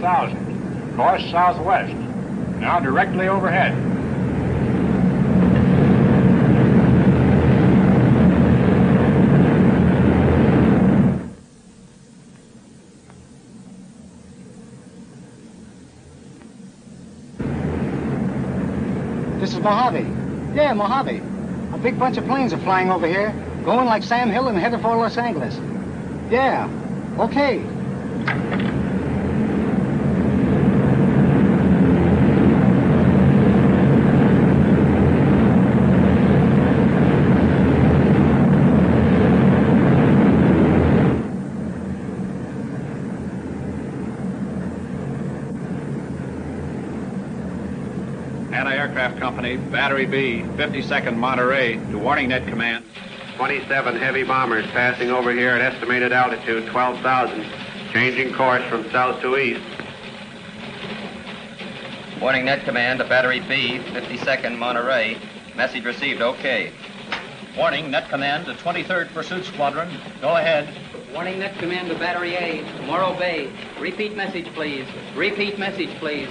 15,000. Course southwest. Now directly overhead. This is Mojave. Yeah, Mojave. A big bunch of planes are flying over here, going like Sam Hill and headed for Los Angeles. Yeah. Okay. Anti-aircraft company, Battery B, 52nd Monterey, to Warning Net Command. 27 heavy bombers passing over here at estimated altitude 12,000, changing course from south to east. Warning Net Command to Battery B, 52nd Monterey. Message received, okay. Warning, Net Command to 23rd Pursuit Squadron. Go ahead. Warning Net Command to Battery A, Morro Bay. Repeat message, please. Repeat message, please.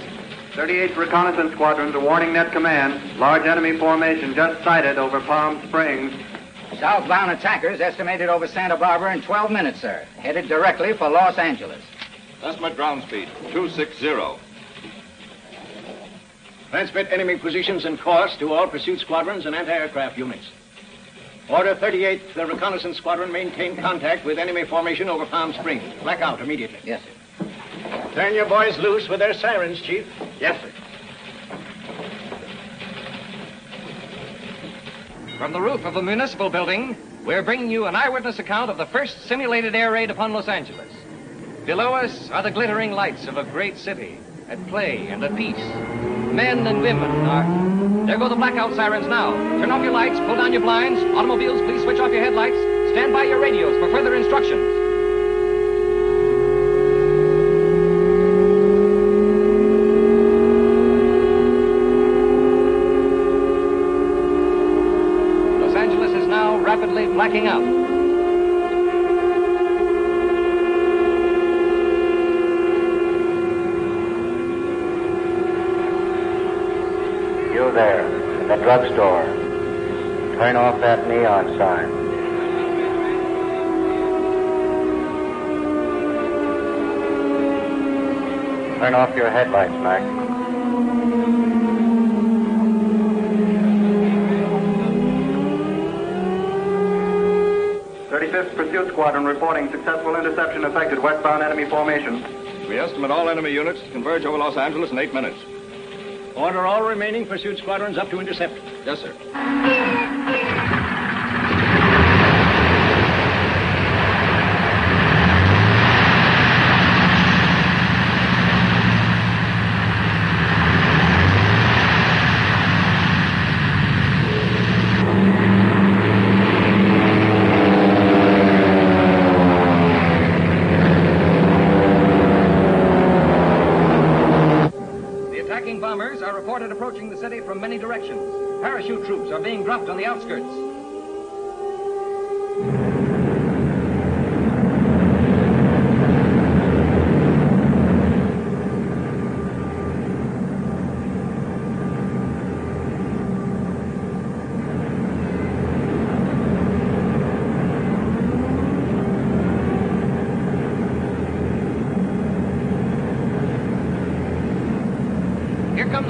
38th Reconnaissance Squadron to Warning Net Command. Large enemy formation just sighted over Palm Springs. Southbound attackers estimated over Santa Barbara in 12 minutes, sir. Headed directly for Los Angeles. Estimate ground speed, 260. Transmit enemy positions and course to all pursuit squadrons and anti-aircraft units. Order 38th the Reconnaissance Squadron maintain contact with enemy formation over Palm Springs. Blackout immediately. Yes, sir. Turn your boys loose with their sirens, Chief. Yes, sir. From the roof of a municipal building, we're bringing you an eyewitness account of the first simulated air raid upon Los Angeles. Below us are the glittering lights of a great city at play and at peace. Men and women are. There go the blackout sirens now. Turn off your lights, pull down your blinds. Automobiles, please switch off your headlights. Stand by your radios for further instructions. Los Angeles is now rapidly blacking out. You there, in the drugstore. Turn off that neon sign. Turn off your headlights, Mac. Thirty-fifth Pursuit Squadron reporting successful interception affected westbound enemy formation. We estimate all enemy units to converge over Los Angeles in eight minutes. Order all remaining pursuit squadrons up to intercept. Yes, sir. The attacking bombers are reported approaching the city from many directions. Parachute troops are being dropped on the outskirts. Here come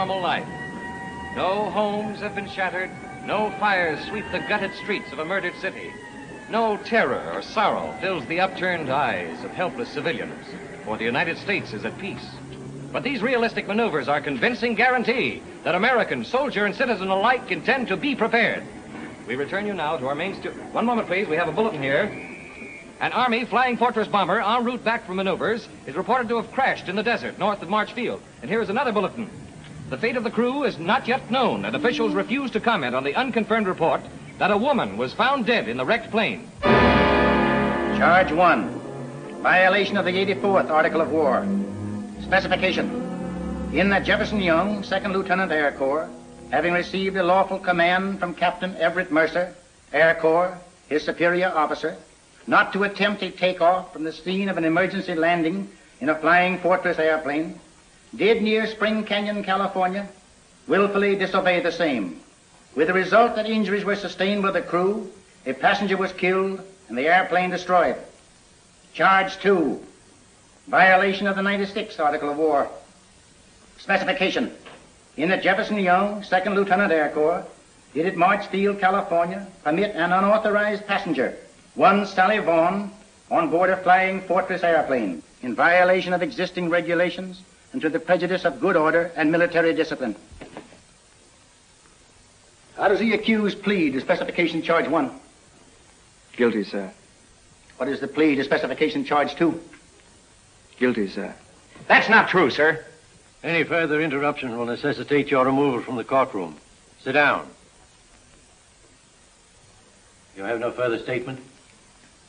normal life. No homes have been shattered. No fires sweep the gutted streets of a murdered city. No terror or sorrow fills the upturned eyes of helpless civilians, for the United States is at peace. But these realistic maneuvers are convincing guarantee that American soldier and citizen alike intend to be prepared. We return you now to our main stu- One moment, please. We have a bulletin here. An Army flying fortress bomber en route back from maneuvers is reported to have crashed in the desert north of March Field. And here is another bulletin. The fate of the crew is not yet known, and officials refuse to comment on the unconfirmed report that a woman was found dead in the wrecked plane. Charge one. Violation of the 84th Article of War. Specification. In that Jefferson Young, Second Lieutenant Air Corps, having received a lawful command from Captain Everett Mercer, Air Corps, his superior officer, not to attempt a takeoff from the scene of an emergency landing in a flying fortress airplane, did near Spring Canyon, California, willfully disobey the same, with the result that injuries were sustained by the crew, a passenger was killed, and the airplane destroyed. Charge two, violation of the 96th Article of War. Specification. In the Jefferson Young, Second Lieutenant Air Corps, did at March Field, California, permit an unauthorized passenger, one Sally Vaughn, on board a flying fortress airplane, in violation of existing regulations and to the prejudice of good order and military discipline. How does the accused plead to specification charge one? Guilty, sir. What is the plea to specification charge two? Guilty, sir. That's not true, sir. Any further interruption will necessitate your removal from the courtroom. Sit down. You have no further statement?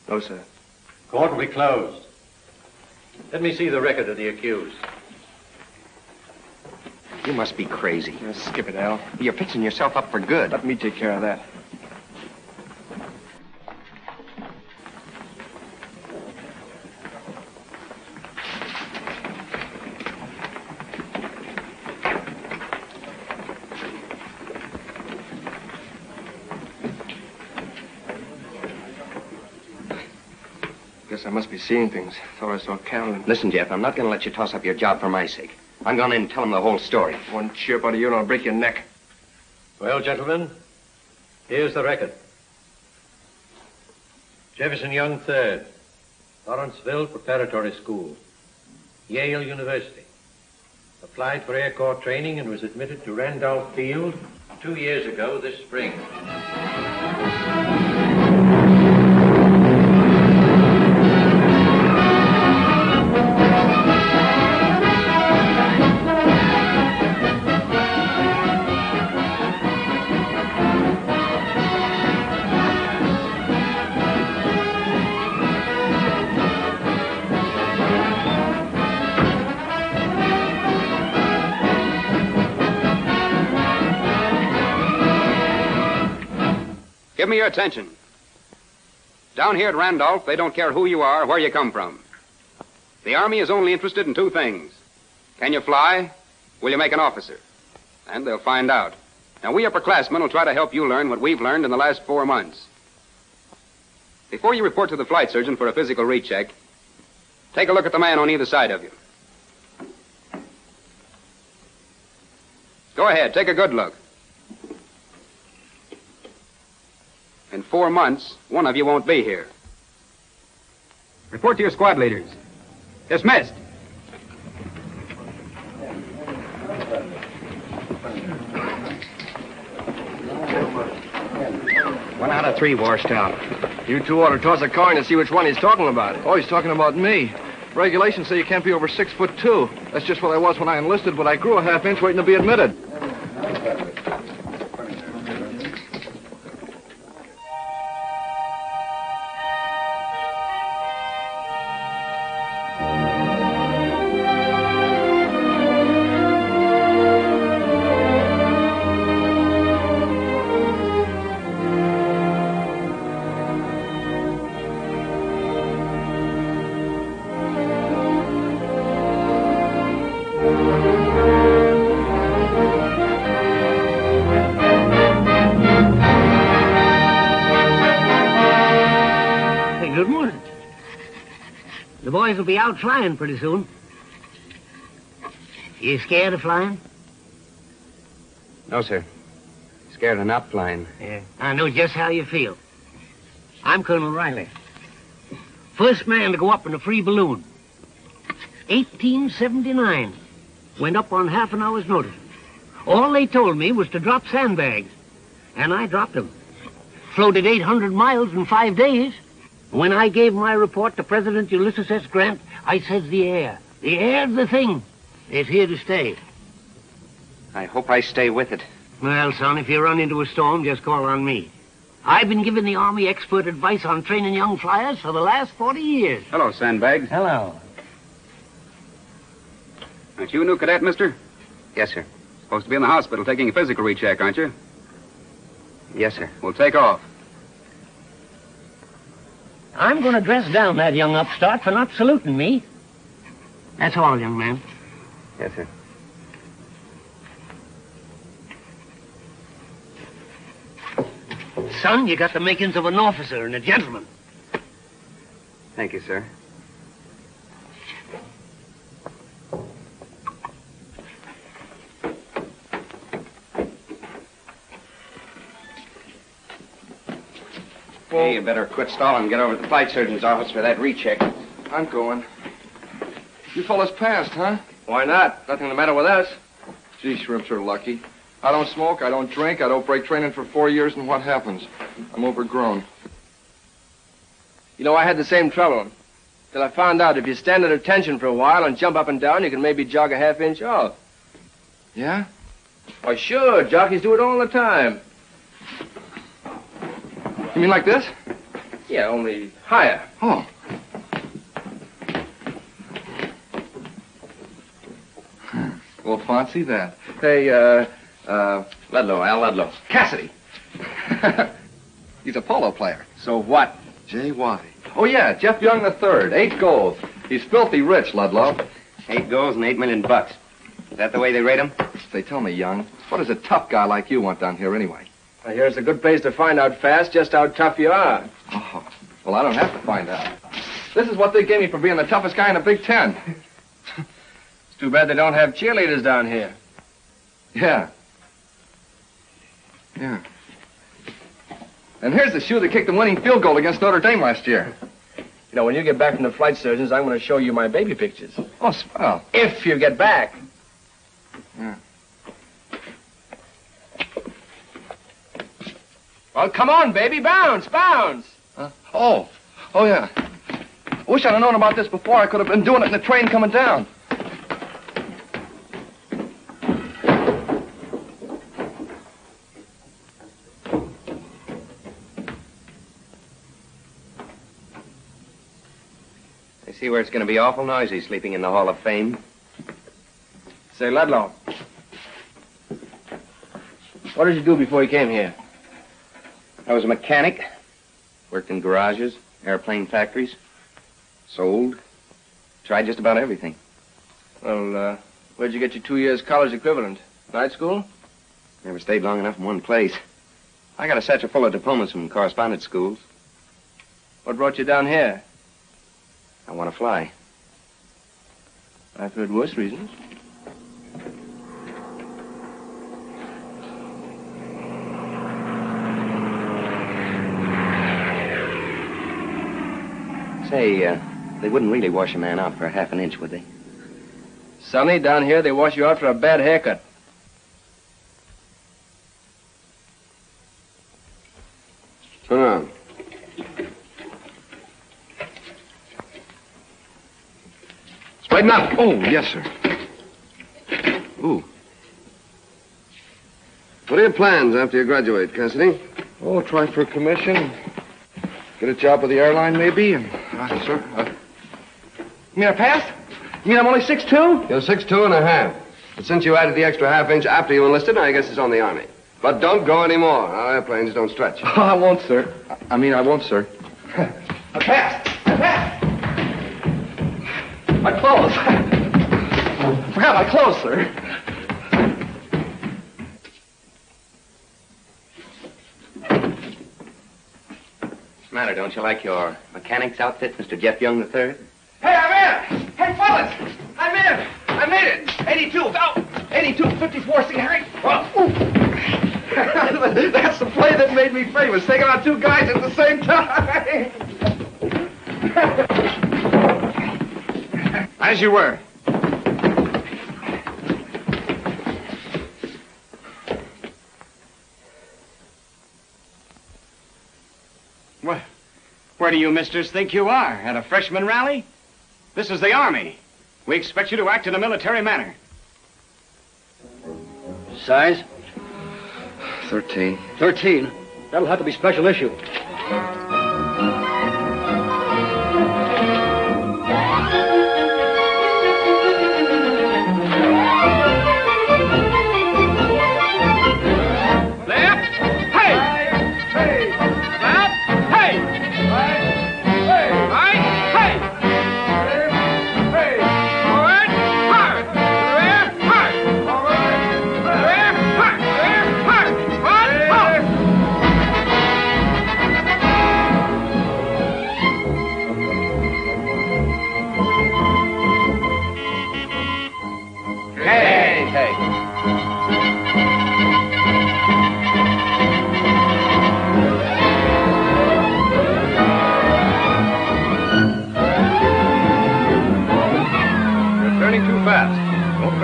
No, sir. Court will be closed. Let me see the record of the accused. You must be crazy. Yeah, skip it, Al. You're fixing yourself up for good. Let me take care of that. Guess I must be seeing things. Thought I saw Carolyn. Listen, Jeff, I'm not going to let you toss up your job for my sake. I'm going in and tell him the whole story. One chirp out of you and I'll break your neck. Well, gentlemen, here's the record. Jefferson Young, third. Lawrenceville Preparatory School. Yale University. Applied for Air Corps training and was admitted to Randolph Field two years ago this spring. Me your attention. Down here at Randolph, they don't care who you are or where you come from. The Army is only interested in two things. Can you fly? Will you make an officer? And they'll find out. Now, we upperclassmen will try to help you learn what we've learned in the last four months. Before you report to the flight surgeon for a physical recheck, take a look at the man on either side of you. Go ahead, take a good look. In four months, one of you won't be here. Report to your squad leaders. Dismissed. One out of three washed out. You two ought to toss a coin to see which one he's talking about. Oh, he's talking about me. Regulations say you can't be over six foot two. That's just what I was when I enlisted, but I grew a half inch waiting to be admitted. Out flying pretty soon. You scared of flying? No, sir. Scared of not flying. Yeah. I know just how you feel. I'm Colonel Riley. First man to go up in a free balloon. 1879. Went up on half an hour's notice. All they told me was to drop sandbags. And I dropped them. Floated 800 miles in five days. When I gave my report to President Ulysses S. Grant, I says the air. The air's the thing. It's here to stay. I hope I stay with it. Well, son, if you run into a storm, just call on me. I've been giving the Army expert advice on training young flyers for the last 40 years. Hello, Sandbags. Hello. Aren't you a new cadet, mister? Yes, sir. Supposed to be in the hospital taking a physical recheck, aren't you? Yes, sir. We'll take off. I'm going to dress down that young upstart for not saluting me. That's all, young man. Yes, sir. Son, you got the makings of an officer and a gentleman. Thank you, sir. Hey, you better quit stalling and get over to the flight surgeon's office for that recheck. I'm going. You fellas passed, huh? Why not? Nothing the matter with us. Gee, shrimps are lucky. I don't smoke, I don't drink, I don't break training for four years, and what happens? I'm overgrown. You know, I had the same trouble. Till I found out if you stand at attention for a while and jump up and down, you can maybe jog a half inch off. Yeah? Why, sure. Jockeys do it all the time. You mean like this? Yeah, only higher. Oh. Well, fancy that. Hey, uh, uh, Ludlow, Al Ludlow. Cassidy. He's a polo player. So what? J.Y. Oh, yeah, Jeff Young the third. Eight goals. He's filthy rich, Ludlow. Eight goals and eight million bucks. Is that the way they rate him? They tell me, Young, what does a tough guy like you want down here anyway? Now, here's a good place to find out fast just how tough you are. Oh, well, I don't have to find out. This is what they gave me for being the toughest guy in the Big Ten. It's too bad they don't have cheerleaders down here. Yeah. Yeah. And here's the shoe that kicked the winning field goal against Notre Dame last year. You know, when you get back from the flight surgeons, I'm going to show you my baby pictures. Oh, swell. If you get back. Yeah. Well, come on, baby. Bounce, bounce. Huh? Oh. Oh, yeah. I wish I'd have known about this before. I could have been doing it in the train coming down. I see where it's going to be awful noisy sleeping in the Hall of Fame. Say, Ludlow. What did you do before you came here? I was a mechanic. Worked in garages, airplane factories. Sold. Tried just about everything. Well, uh, where'd you get your two years college equivalent? Night school? Never stayed long enough in one place. I got a satchel full of diplomas from correspondence schools. What brought you down here? I want to fly. I've heard worse reasons. Say, uh, they wouldn't really wash a man out for a half an inch, would they? Sonny, down here they wash you out for a bad haircut. Turn around. Straighten up. Oh, yes, sir. Ooh. What are your plans after you graduate, Cassidy? Oh, try for a commission. Get a job with the airline, maybe. And, sir, uh, you mean I passed? You mean I'm only six two? You're six two and a half. But since you added the extra half inch after you enlisted, I guess it's on the Army. But don't go anymore. Our airplanes don't stretch. Oh, I won't, sir. I, I mean, I won't, sir. I passed. I passed. My clothes. Forgot my clothes, sir. Matter? Don't you like your mechanic's outfit, Mr. Jeff Young the third? Hey, I'm in! Hey, Wallace! I'm in! I made it! 82, oh, 82, 54, see, Harry? Oh, That's the play that made me famous, taking out two guys at the same time. As you were. Do you misters think you are? At a freshman rally? This is the Army. We expect you to act in a military manner. Size? 13. 13. That'll have to be special issue.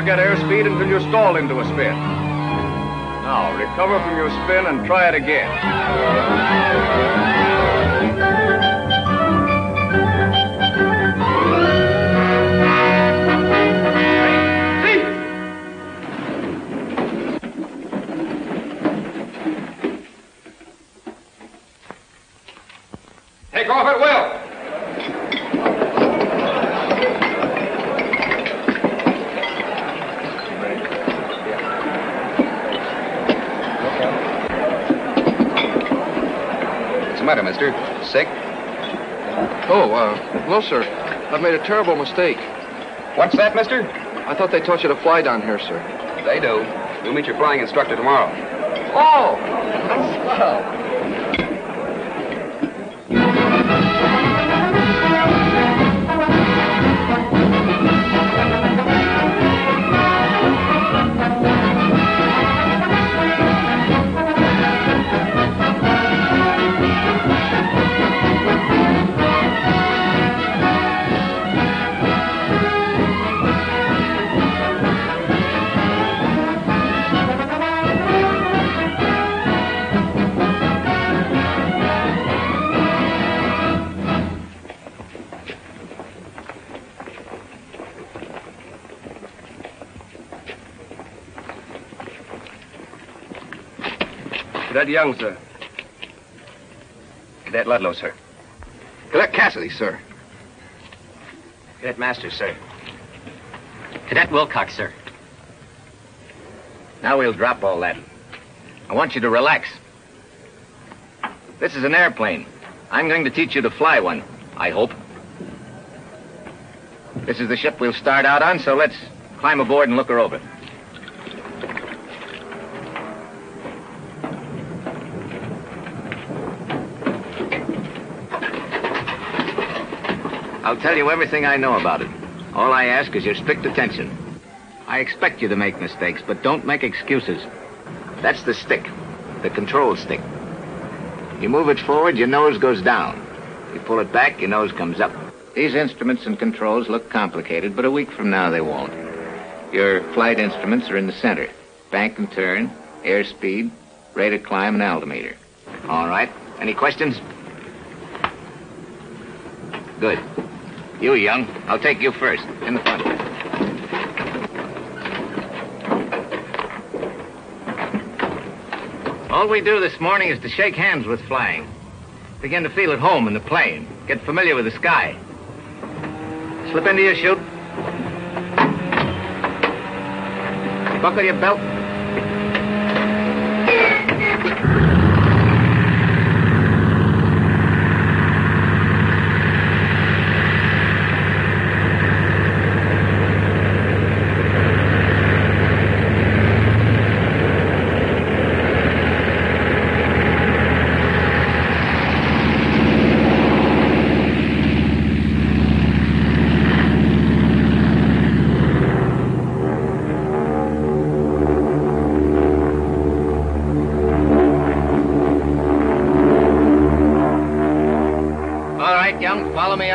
Don't airspeed until you're stalled into a spin. Now, recover from your spin and try it again. Take off at will. What's the matter, mister? Sick? Oh, uh, no, sir. I've made a terrible mistake. What's that, mister? I thought they taught you to fly down here, sir. They do. You'll meet your flying instructor tomorrow. Oh! That's swell. Cadet Young, sir. Cadet Ludlow, sir. Cadet Cassidy, sir. Cadet Masters, sir. Cadet Wilcox, sir. Now we'll drop all that. I want you to relax. This is an airplane. I'm going to teach you to fly one, I hope. This is the ship we'll start out on, so let's climb aboard and look her over. I'll tell you everything I know about it. All I ask is your strict attention. I expect you to make mistakes, but don't make excuses. That's the stick, the control stick. You move it forward, your nose goes down. You pull it back, your nose comes up. These instruments and controls look complicated, but a week from now they won't. Your flight instruments are in the center. Bank and turn, airspeed, rate of climb, and altimeter. All right. Any questions? Good. You, Young. I'll take you first. In the front. All we do this morning is to shake hands with flying. Begin to feel at home in the plane. Get familiar with the sky. Slip into your chute. Buckle your belt.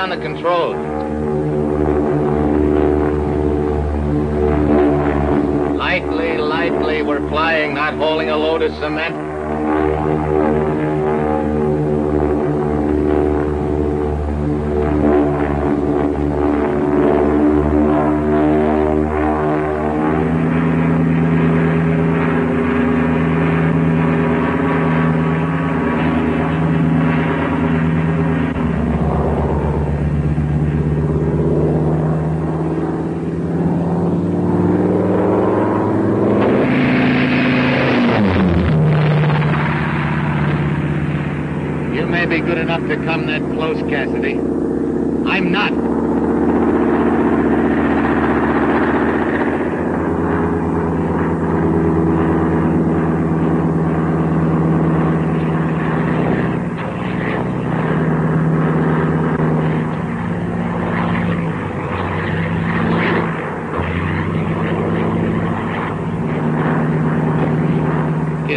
On the controls. Lightly, lightly, we're flying, not hauling a load of cement. You may be good enough to come that close, Cassidy. I'm not.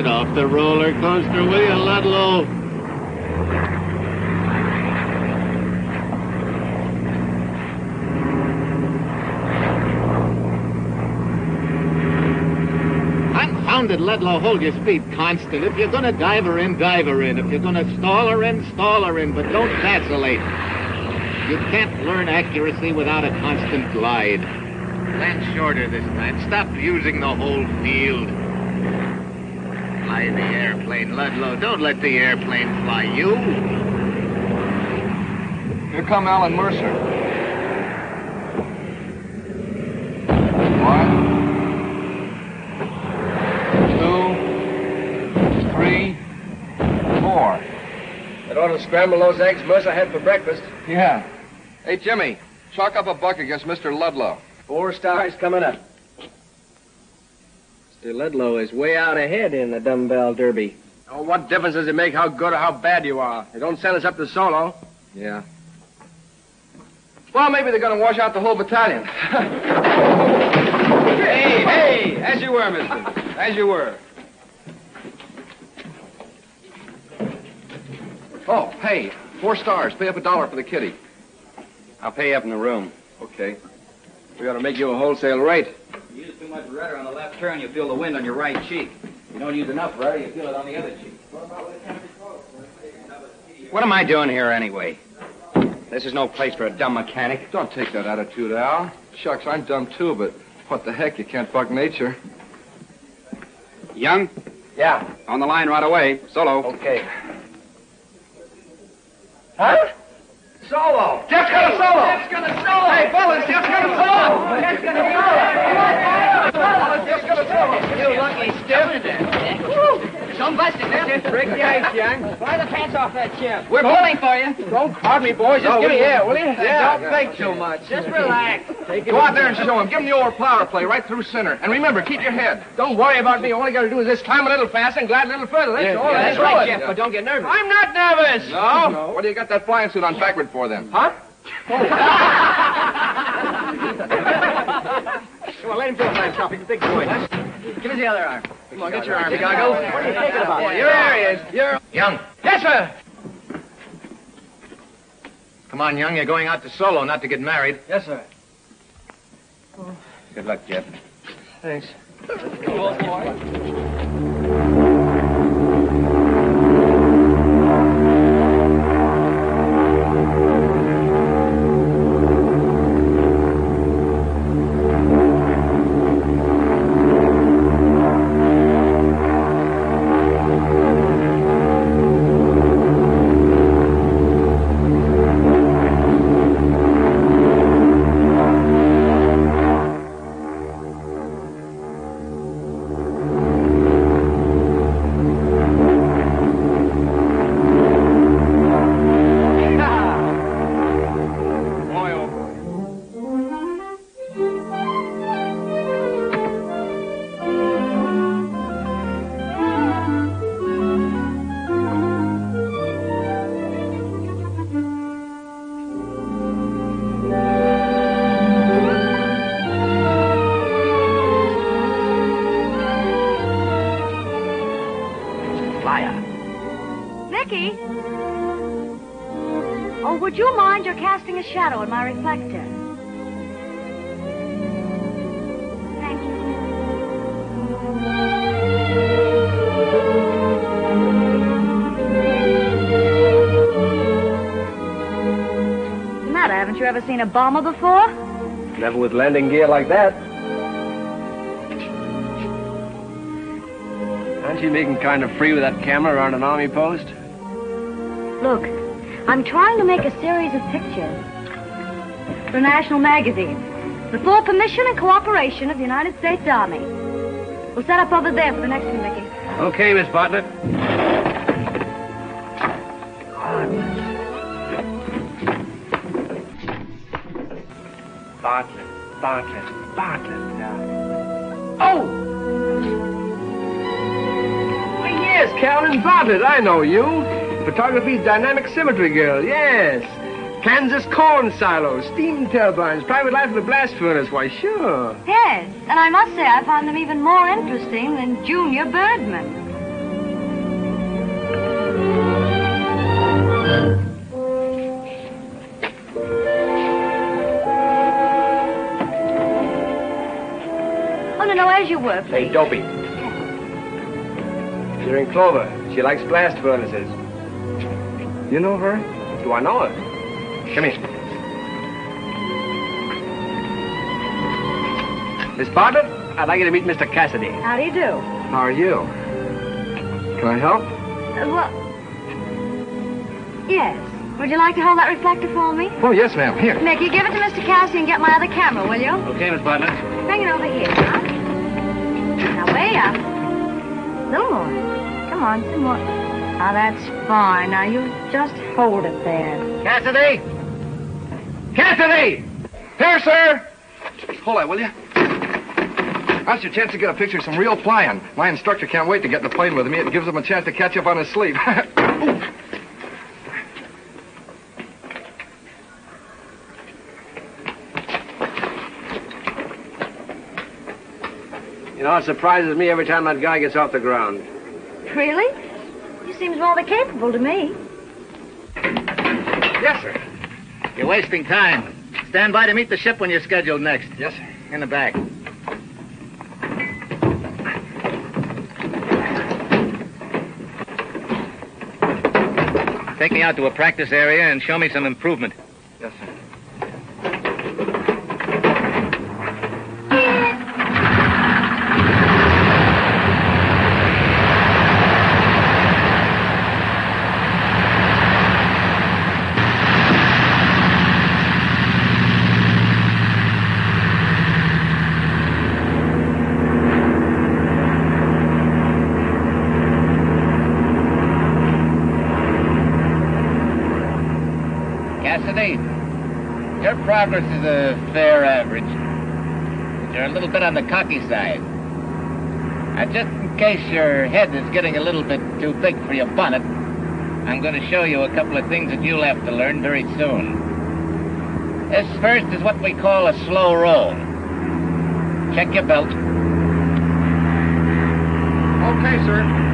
Off the roller coaster, will you, Ludlow? Confounded Ludlow, hold your speed constant. If you're gonna dive her in, dive her in. If you're gonna stall her in, stall her in, but don't vacillate. You can't learn accuracy without a constant glide. Land shorter this time. Stop using the whole field. Fly the airplane, Ludlow. Don't let the airplane fly you. Here come Alan Mercer. One, two, three, four. That ought to scramble those eggs Mercer had for breakfast. Yeah. Hey, Jimmy, chalk up a buck against Mr. Ludlow. Four stars coming up. Mr. Ludlow is way out ahead in the dumbbell derby. Oh, what difference does it make how good or how bad you are? They don't send us up to solo. Yeah. Well, maybe they're going to wash out the whole battalion. Hey, hey, as you were, mister. As you were. Oh, hey, four stars. Pay up a dollar for the kitty. I'll pay you up in the room. Okay. We ought to make you a wholesale rate. You use too much rudder on the left turn, you feel the wind on your right cheek. You don't use enough rudder, you feel it on the other cheek. What am I doing here anyway? This is no place for a dumb mechanic. Don't take that attitude, Al. Shucks, I'm dumb too, but what the heck? You can't buck nature. Young? Yeah. On the line right away. Solo. Okay. Huh? Solo. Jeff's got a solo. Jeff's got a solo. Hey, fellas, Jeff's got a solo. Jeff's got a solo. Jeff's got a solo. You lucky stiff. Some busted, man. Break the ice, young. Fly the pants off that chip. We're pulling for you. Don't crowd me, boys. Just No, give me air, will you? Yeah. Don't think too much. Just relax. Go out there and show him. Give him the old power play right through center. And remember, keep your head. Don't worry about me. All I got to do is just climb a little faster and glide a little further. That's Yeah, all. yeah, That's that's right, Jeff, but don't get nervous. I'm not nervous. No? no. What do you got that flying suit on backward for then? Huh? Come on, let him do it, man. A big boy. Give us the other arm. Come on, get your arm. Chicago. What are you thinking about? You're there is. You're... Young. Yes, sir. Come on, Young. You're going out to solo, not to get married. Yes, sir. Good luck, Jeff. Thanks. Boy, seen a bomber before? Never with landing gear like that. Aren't you making kind of free with that camera around an army post? Look, I'm trying to make a series of pictures for a national magazine with full permission and cooperation of the United States Army. We'll set up over there for the next one, Vicky. Okay, Miss Bartlett. Bartlett, Bartlett, Bartlett. Oh! Why, yes, Carolyn Bartlett. I know you. Photography's dynamic symmetry girl. Yes. Kansas corn silos, steam turbines, private life of the blast furnace. Why, sure. Yes, and I must say I find them even more interesting than Junior Birdman. No, as you were, Hey, please. She's in Clover. She likes blast furnaces. You know her? Do I know her? Come here. Miss Bartlett, I'd like you to meet Mr. Cassidy. How do you do? How are you? Can I help? Uh, well, yes. Would you like to hold that reflector for me? Oh, yes, ma'am. Here. Mickey, give it to Mr. Cassidy and get my other camera, will you? Okay, Miss Bartlett. Bring it over here, way. A little more. Come on, some more. Now, that's fine. Now, you just hold it there. Cassidy! Cassidy! Here, sir! Hold that, will you? That's your chance to get a picture of some real flying. My instructor can't wait to get in the plane with me. It gives him a chance to catch up on his sleep. you know, it surprises me every time that guy gets off the ground. Really? He seems rather capable to me. Yes, sir. You're wasting time. Stand by to meet the ship when you're scheduled next. Yes, sir. In the back. Take me out to a practice area and show me some improvement. Yes, sir. Cassidy, your progress is a fair average. But you're a little bit on the cocky side. Now, just in case your head is getting a little bit too big for your bonnet, I'm going to show you a couple of things that you'll have to learn very soon. This first is what we call a slow roll. Check your belt. Okay, sir.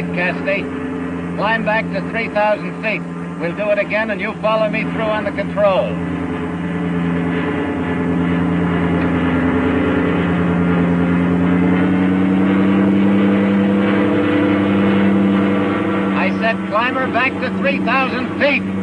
Right, Cassidy. Climb back to 3,000 feet. We'll do it again, and you follow me through on the control. I said climber back to 3,000 feet.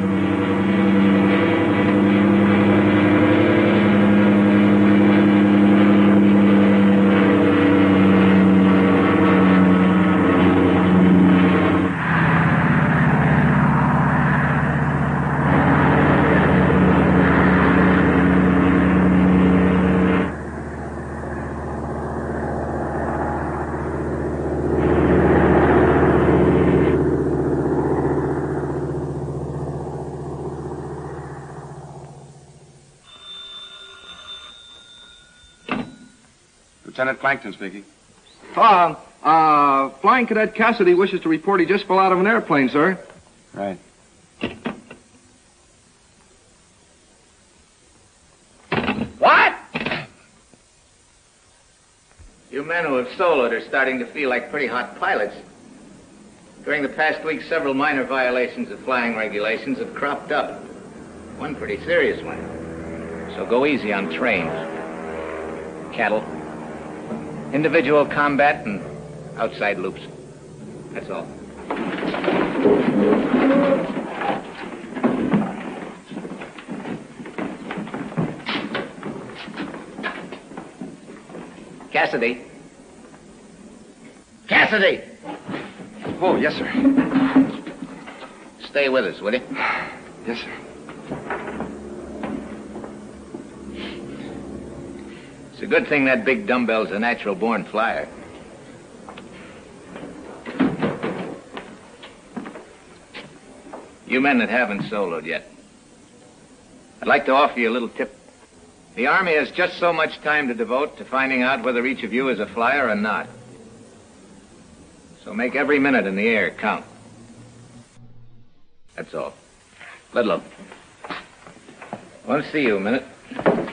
Lieutenant Plankton speaking. Uh, uh, Flying Cadet Cassidy wishes to report he just fell out of an airplane, sir. Right. What? You men who have soloed are starting to feel like pretty hot pilots. During the past week, several minor violations of flying regulations have cropped up. One pretty serious one. So go easy on trains, cattle, individual combat, and outside loops. That's all. Cassidy. Cassidy! Oh, yes, sir. Stay with us, will you? Yes, sir. It's a good thing that big dumbbell's a natural born flyer. You men that haven't soloed yet, I'd like to offer you a little tip. The Army has just so much time to devote to finding out whether each of you is a flyer or not. So make every minute in the air count. That's all. Ludlow. I want to see you a minute.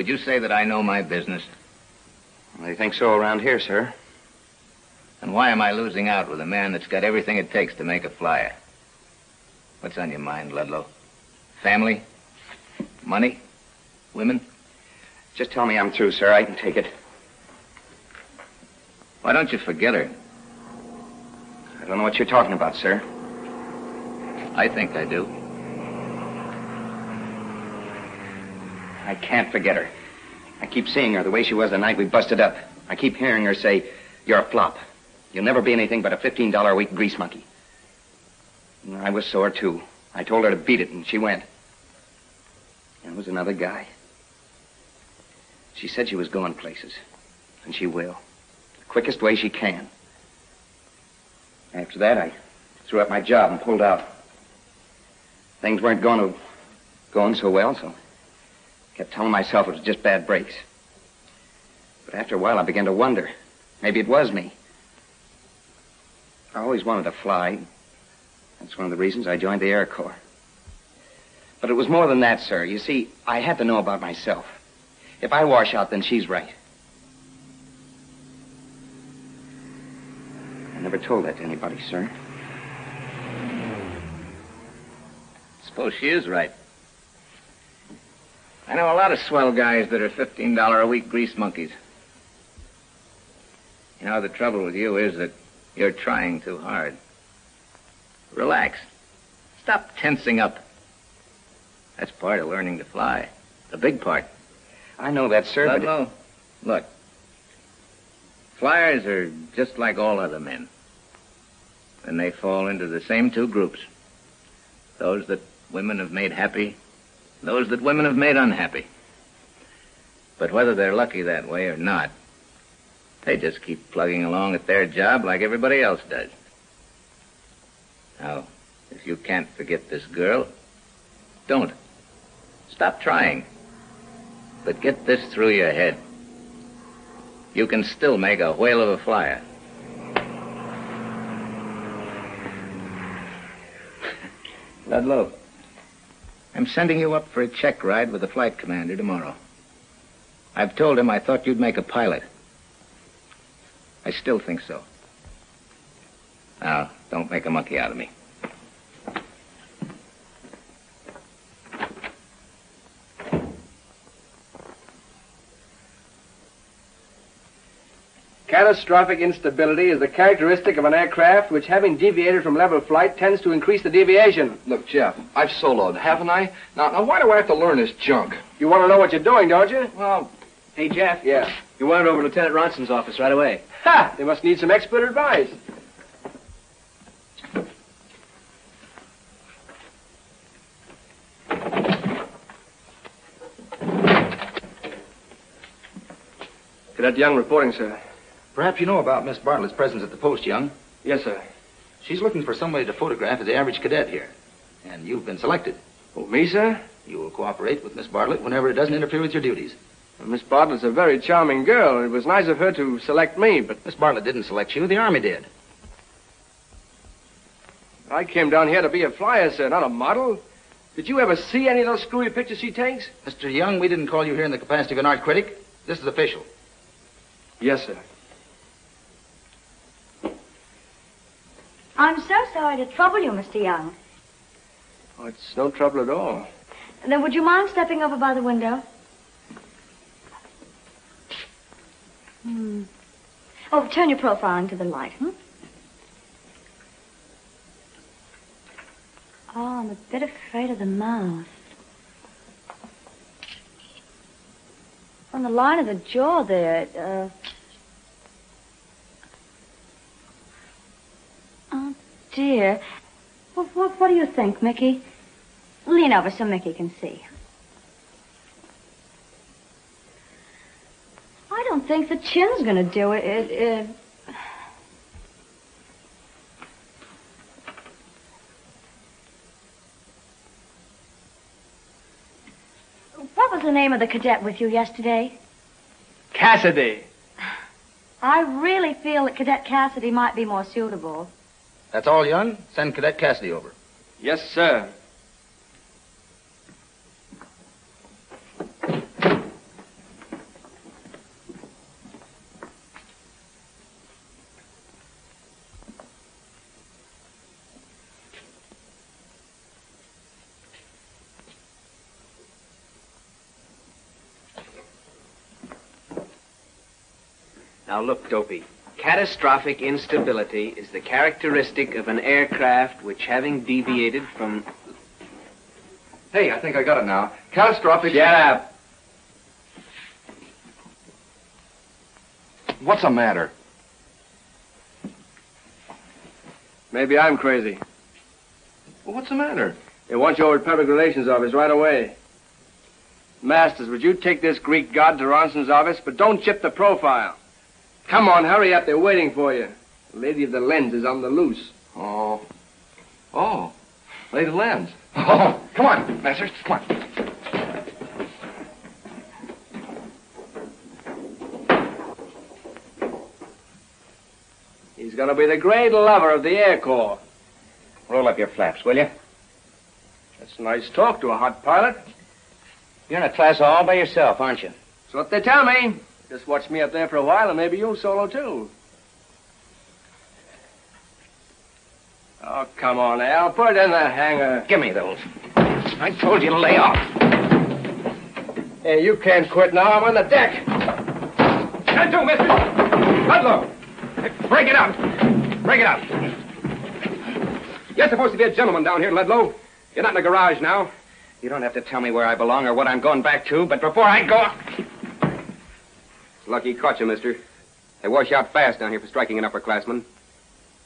Would you say that I know my business? They think so around here, sir. And why am I losing out with a man that's got everything it takes to make a flyer? What's on your mind, Ludlow? Family? Money? Women? Just tell me I'm through, sir. I can take it. Why don't you forget her? I don't know what you're talking about, sir. I think I do. I can't forget her. I keep seeing her the way she was the night we busted up. I keep hearing her say, You're a flop. You'll never be anything but a $15 a week grease monkey. And I was sore, too. I told her to beat it, and she went. There was another guy. She said she was going places, and she will. The quickest way she can. After that, I threw up my job and pulled out. Things weren't going to going so well, so kept telling myself it was just bad breaks. But after a while, I began to wonder. Maybe it was me. I always wanted to fly. That's one of the reasons I joined the Air Corps. But it was more than that, sir. You see, I had to know about myself. If I wash out, then she's right. I never told that to anybody, sir. Suppose she is right. I know a lot of swell guys that are $15 a week grease monkeys. You know, the trouble with you is that you're trying too hard. Relax. Stop tensing up. That's part of learning to fly. The big part. I know that, sir, but... Ludlow, look. Flyers are just like all other men. And they fall into the same two groups. Those that women have made happy, those that women have made unhappy. But whether they're lucky that way or not, they just keep plugging along at their job like everybody else does. Now, if you can't forget this girl, don't. Stop trying. But get this through your head. You can still make a whale of a flyer. Ludlow, I'm sending you up for a check ride with the flight commander tomorrow. I've told him I thought you'd make a pilot. I still think so. Now, don't make a monkey out of me. Catastrophic instability is the characteristic of an aircraft which, having deviated from level flight, tends to increase the deviation. Look, Jeff, I've soloed, haven't I? Now, now, why do I have to learn this junk? You want to know what you're doing, don't you? Well, Hey, Jeff. Yeah. You want it over to Lieutenant Ronson's office right away. Ha! They must need some expert advice. Cadet Young reporting, sir. Perhaps you know about Miss Bartlett's presence at the post, Young. Yes, sir. She's looking for somebody to photograph as the average cadet here. And you've been selected. Oh, me, sir? You will cooperate with Miss Bartlett whenever it doesn't interfere with your duties. Miss Bartlett's a very charming girl. It was nice of her to select me, but Miss Bartlett didn't select you. The Army did. I came down here to be a flyer, sir, not a model. Did you ever see any of those screwy pictures she takes? Mr. Young, we didn't call you here in the capacity of an art critic. This is official. Yes, sir. I'm so sorry to trouble you, Mr. Young. Oh, it's no trouble at all. Then would you mind stepping over by the window? Hmm. Oh, turn your profile into the light, hmm? Oh, I'm a bit afraid of the mouth. On the line of the jaw there, uh... Oh, dear. What, what, what do you think, Mickey? Lean over so Mickey can see. I don't think the chin's gonna do it. it, it... What was the name of the cadet with you yesterday? Cassidy. I really feel that Cadet Cassidy might be more suitable. That's all, Young. Send Cadet Cassidy over. Yes, sir. Now look, Dopey. Catastrophic instability is the characteristic of an aircraft which, having deviated from. Hey, I think I got it now. Catastrophic. Shut up. What's the matter? Maybe I'm crazy. Well, what's the matter? They want you over at Public Relations Office right away. Masters, would you take this Greek god to Ronson's office, but don't chip the profile. Come on, hurry up. They're waiting for you. The lady of the lens is on the loose. Oh. Oh. Lady Lens. Oh, come on, Masters. Come on. He's going to be the great lover of the Air Corps. Roll up your flaps, will you? That's nice talk to a hot pilot. You're in a class all by yourself, aren't you? That's what they tell me. Just watch me up there for a while, and maybe you'll solo too. Oh, come on, Al. Put it in the hangar. Give me those. I told you to lay off. Hey, you can't quit now. I'm on the deck. Can't do, mister. Ludlow. Break it up. Break it up. You're supposed to be a gentleman down here, Ludlow. You're not in the garage now. You don't have to tell me where I belong or what I'm going back to, but before I go. Lucky caught you, mister. They wash out fast down here for striking an upperclassman.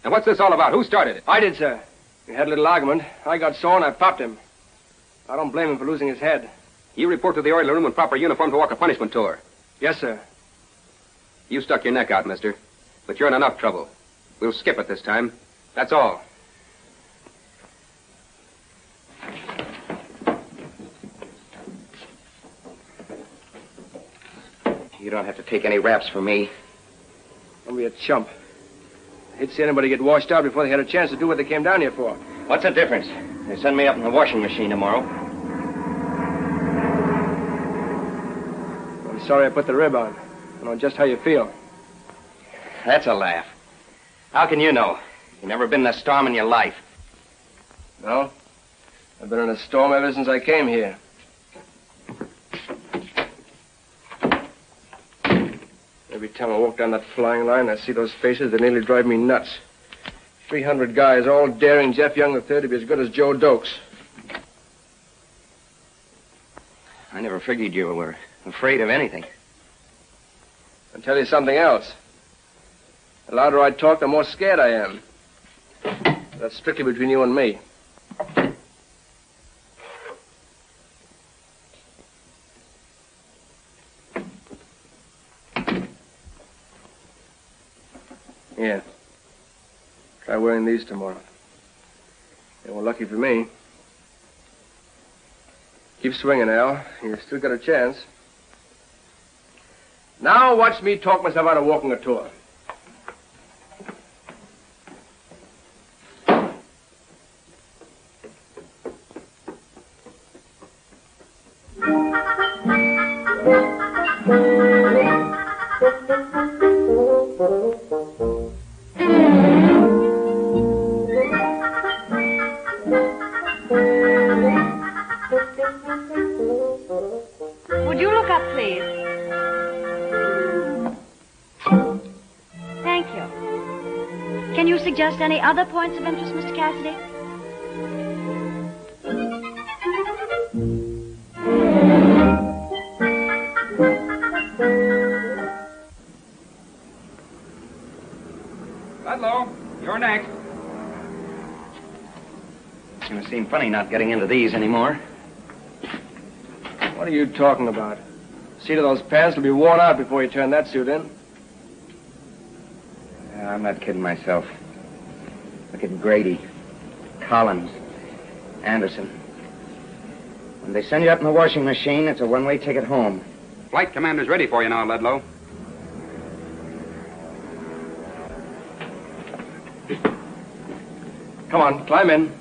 Now, what's this all about? Who started it? I did, sir. We had a little argument. I got sore and I popped him. I don't blame him for losing his head. You report to the oiler room in proper uniform to walk a punishment tour. Yes, sir. You stuck your neck out, mister. But you're in enough trouble. We'll skip it this time. That's all. You don't have to take any raps for me. Don't be a chump. I'd see anybody get washed out before they had a chance to do what they came down here for. What's the difference? They send me up in the washing machine tomorrow. I'm sorry I put the rib on. I know just how you feel. That's a laugh. How can you know? You've never been in a storm in your life. No? I've been in a storm ever since I came here. Every time I walk down that flying line, I see those faces that nearly drive me nuts. 300 guys, all daring Jeff Young III to be as good as Joe Doakes. I never figured you were afraid of anything. I'll tell you something else. The louder I talk, the more scared I am. That's strictly between you and me. Yeah. Try wearing these tomorrow. They were lucky for me. Keep swinging, Al. You've still got a chance. Now watch me talk myself out of walking a tour. Not getting into these anymore. What are you talking about? See to those pants will be worn out before you turn that suit in. Yeah, I'm not kidding myself. Look at Grady, Collins, Anderson. When they send you up in the washing machine, it's a one-way ticket home. Flight commander's ready for you now, Ludlow. Come on, climb in.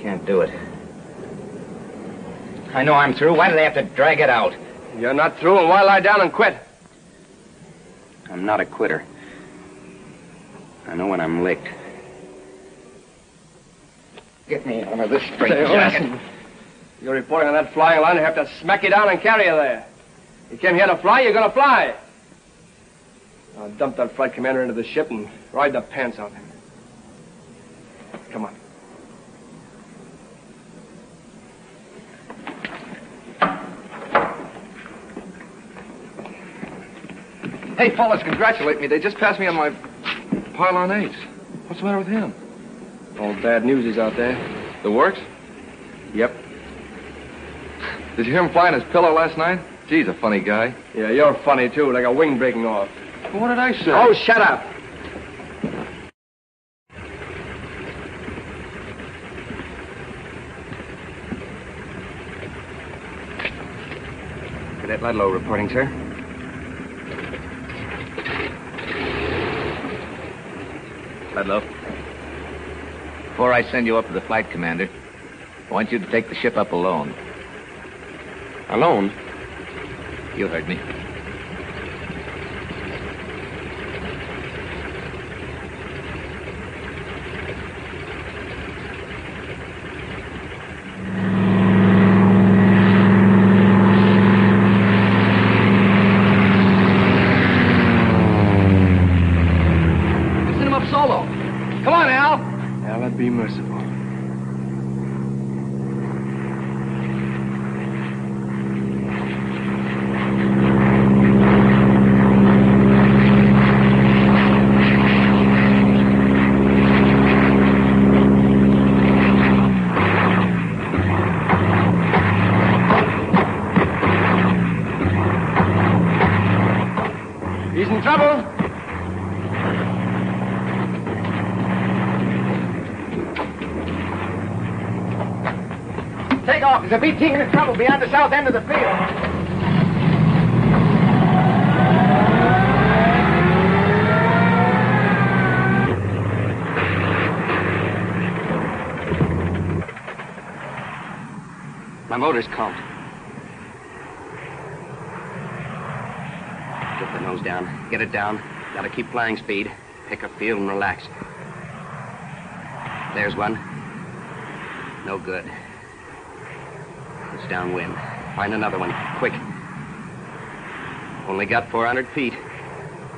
Can't do it. I know I'm through. Why do they have to drag it out? You're not through, and why lie down and quit? I'm not a quitter. I know when I'm licked. Get me out of this straight Say, oh, jacket. listen. You're reporting on that flying line. I have to smack you down and carry you there. You came here to fly, you're gonna fly. Now dump that flight commander into the ship and ride the pants off him. Come on. Hey, fellas, congratulate me. They just passed me on my pylon eights. What's the matter with him? All bad news is out there. The works? Yep. Did you hear him flying his pillow last night? Geez, a funny guy. Yeah, you're funny, too, like a wing breaking off. What did I say? Oh, shut up. Cadet Ludlow reporting, sir. Ludlow. Before I send you up to the flight commander, I want you to take the ship up alone. Alone? You heard me. Send him up solo. Come on, Al. Now, that'd be merciful. He's in trouble. Take off. There's a B team in trouble beyond the south end of the field. My motor's conked. Get the nose down. Get it down. Gotta keep flying speed. Pick a field and relax. There's one. No good. Downwind. Find another one. Quick. Only got 400 feet.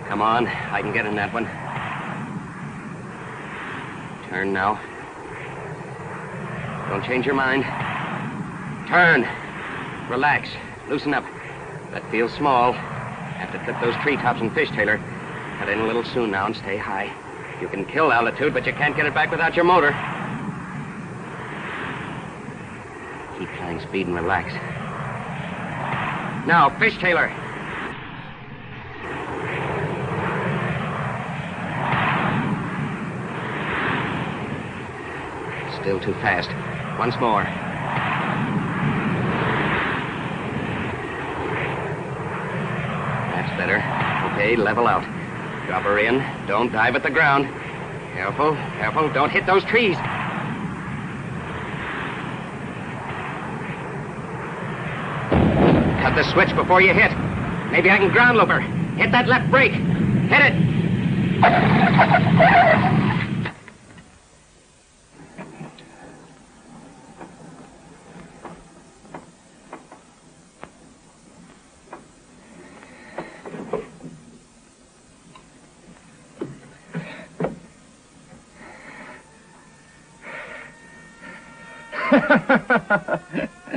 Come on. I can get in that one. Turn now. Don't change your mind. Turn. Relax. Loosen up. That feels small. Have to clip those treetops and fishtail her. Cut in a little soon now and stay high. You can kill altitude, but you can't get it back without your motor. Keep flying speed and relax. Now, fishtail her. Still too fast. Once more. That's better. Okay, level out. Drop her in. Don't dive at the ground. Careful, careful. Don't hit those trees. The switch before you hit. Maybe I can ground loop her. Hit that left brake. Hit it.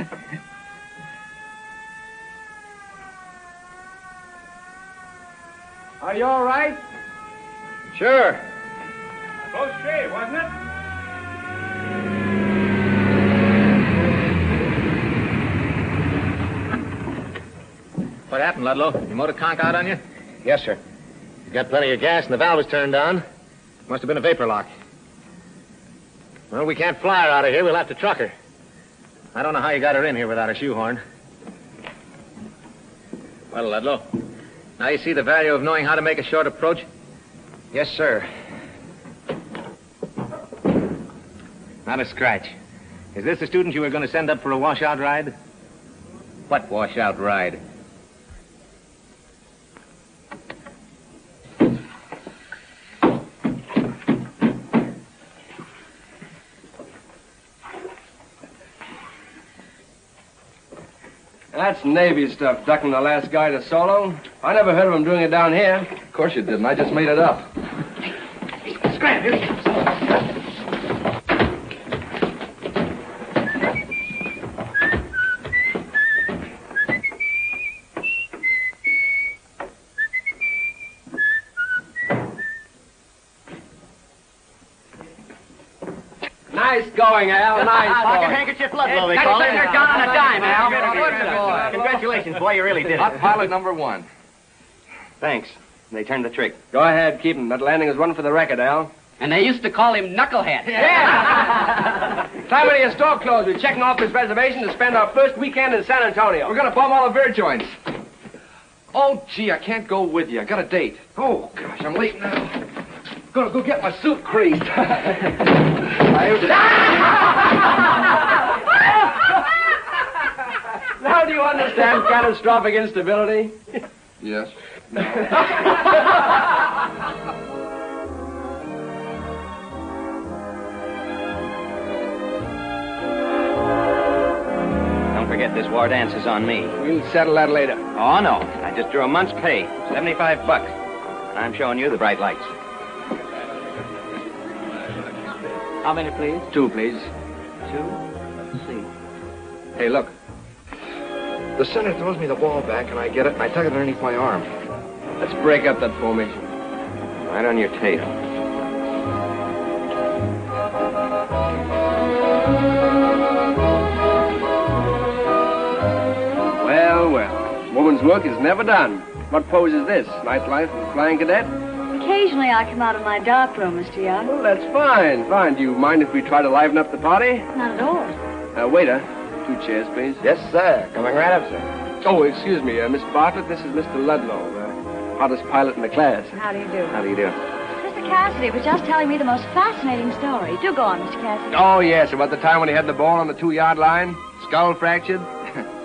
Are you all right? Sure. Close shave, wasn't it? What happened, Ludlow? Your motor conk out on you? Yes, sir. You got plenty of gas and the valve was turned on. Must have been a vapor lock. Well, we can't fly her out of here. We'll have to truck her. I don't know how you got her in here without a shoehorn. Well, Ludlow, now you see the value of knowing how to make a short approach? Yes, sir. Not a scratch. Is this the student you were going to send up for a washout ride? What washout ride? That's Navy stuff, ducking the last guy to solo. I never heard of him doing it down here. Of course you didn't. I just made it up. Scram, here he comes. Nice going, Al. Nice Pocket going. handkerchief Ludlow, they Got call it it. there, John, on a dime, Al. Good boy. Congratulations, boy. You really did it. Hot pilot number one. Thanks. They turned the trick. Go ahead, keep him. That landing is one for the record, Al. And they used to call him Knucklehead. Time when your store closed. We're checking off this reservation to spend our first weekend in San Antonio. We're gonna bomb all the beer joints. Oh, gee, I can't go with you. I got a date. Oh, gosh, I'm late now. Gonna go get my suit creased. Now do you understand catastrophic instability? yes. Don't forget this war dance is on me. We'll settle that later. Oh, no. I just drew a month's pay. 75 bucks. And I'm showing you the bright lights. How many, please? Two, please. Two. Let's see. Hey, look. The center throws me the ball back, and I get it, and I tuck it underneath my arm. Let's break up that formation. Right on your tail. Well, well. Woman's work is never done. What pose is this? Nightlife and flying cadet? Occasionally I come out of my dark room, Mr. Young. Well, that's fine. Fine. Do you mind if we try to liven up the party? Not at all. Uh, waiter, two chairs, please. Yes, sir. Coming right up, sir. Oh, excuse me, uh, Miss Bartlett. This is Mr. Ludlow, uh, hottest pilot in the class. How do you do? How do you do? Mr. Cassidy was just telling me the most fascinating story. Do go on, Mr. Cassidy. Oh, yes, about the time when he had the ball on the two-yard line, skull fractured.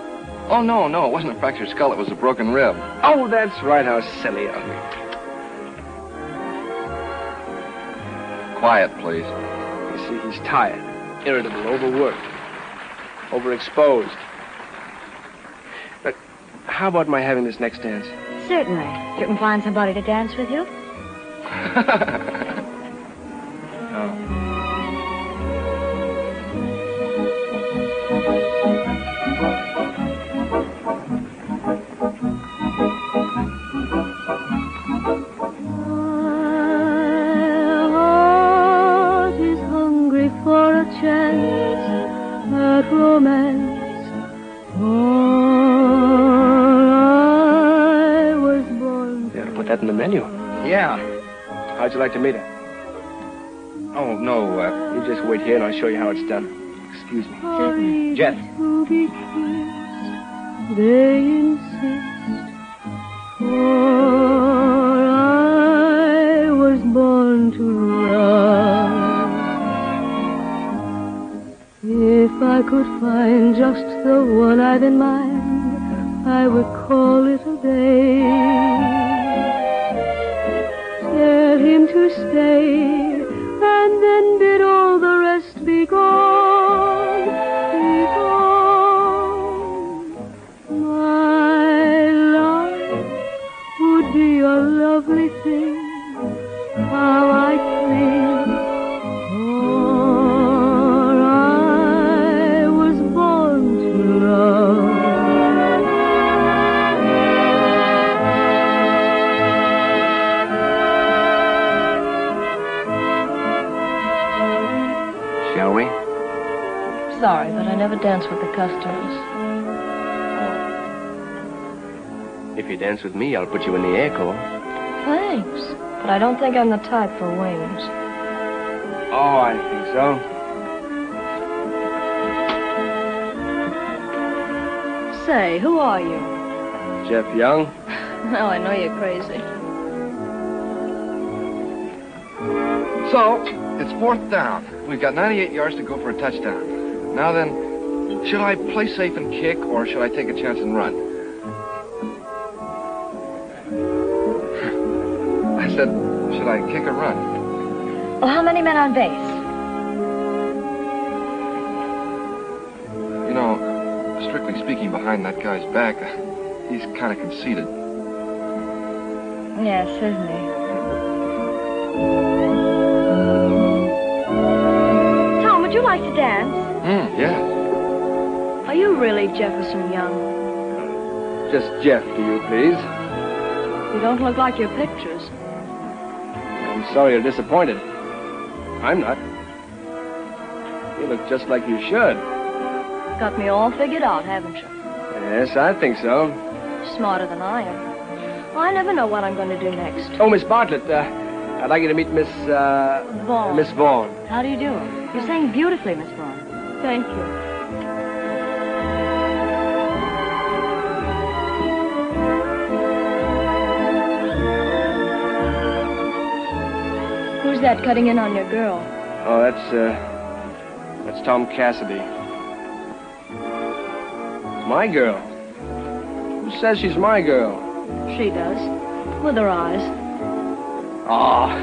Oh, no, no, it wasn't a fractured skull. It was a broken rib. Oh, that's right. How silly of me. Quiet, please. You see, he's tired, irritable, overworked, overexposed. But how about my having this next dance? Certainly. If you can find somebody to dance with you. heart about romance. Oh, I was born. You ought to put that in the menu. Yeah. How'd you like to meet her? Oh, no. Uh, you just wait here and I'll show you how it's done. Excuse me. Certainly. Jet. They insist. Oh, If I could find just the one I've in mind, I would call it a day. Tell him to stay, and then bid all the rest be gone. Never dance with the customers. If you dance with me, I'll put you in the air corps. Thanks. But I don't think I'm the type for wings. Oh, I think so. Say, who are you? Jeff Young? Well, oh, I know you're crazy. So, it's fourth down. We've got 98 yards to go for a touchdown. Now then, should I play safe and kick, or should I take a chance and run? I said, should I kick or run? Well, how many men on base? You know, strictly speaking, behind that guy's back, he's kind of conceited. Yes, isn't he? Tom, would you like to dance? Hmm, yeah. Are you really Jefferson Young? Just Jeff, do you please? You don't look like your pictures. I'm sorry you're disappointed. I'm not. You look just like you should. Got me all figured out, haven't you? Yes, I think so. Smarter than I am. I never know what I'm going to do next. Oh, Miss Bartlett, uh, I'd like you to meet Miss, uh... Vaughn. Miss Vaughn. How do you do? You sang beautifully, Miss Vaughn. Thank you. That cutting in on your girl? Oh, that's, uh... That's Tom Cassidy. My girl. Who says she's my girl? She does. With her eyes. Ah,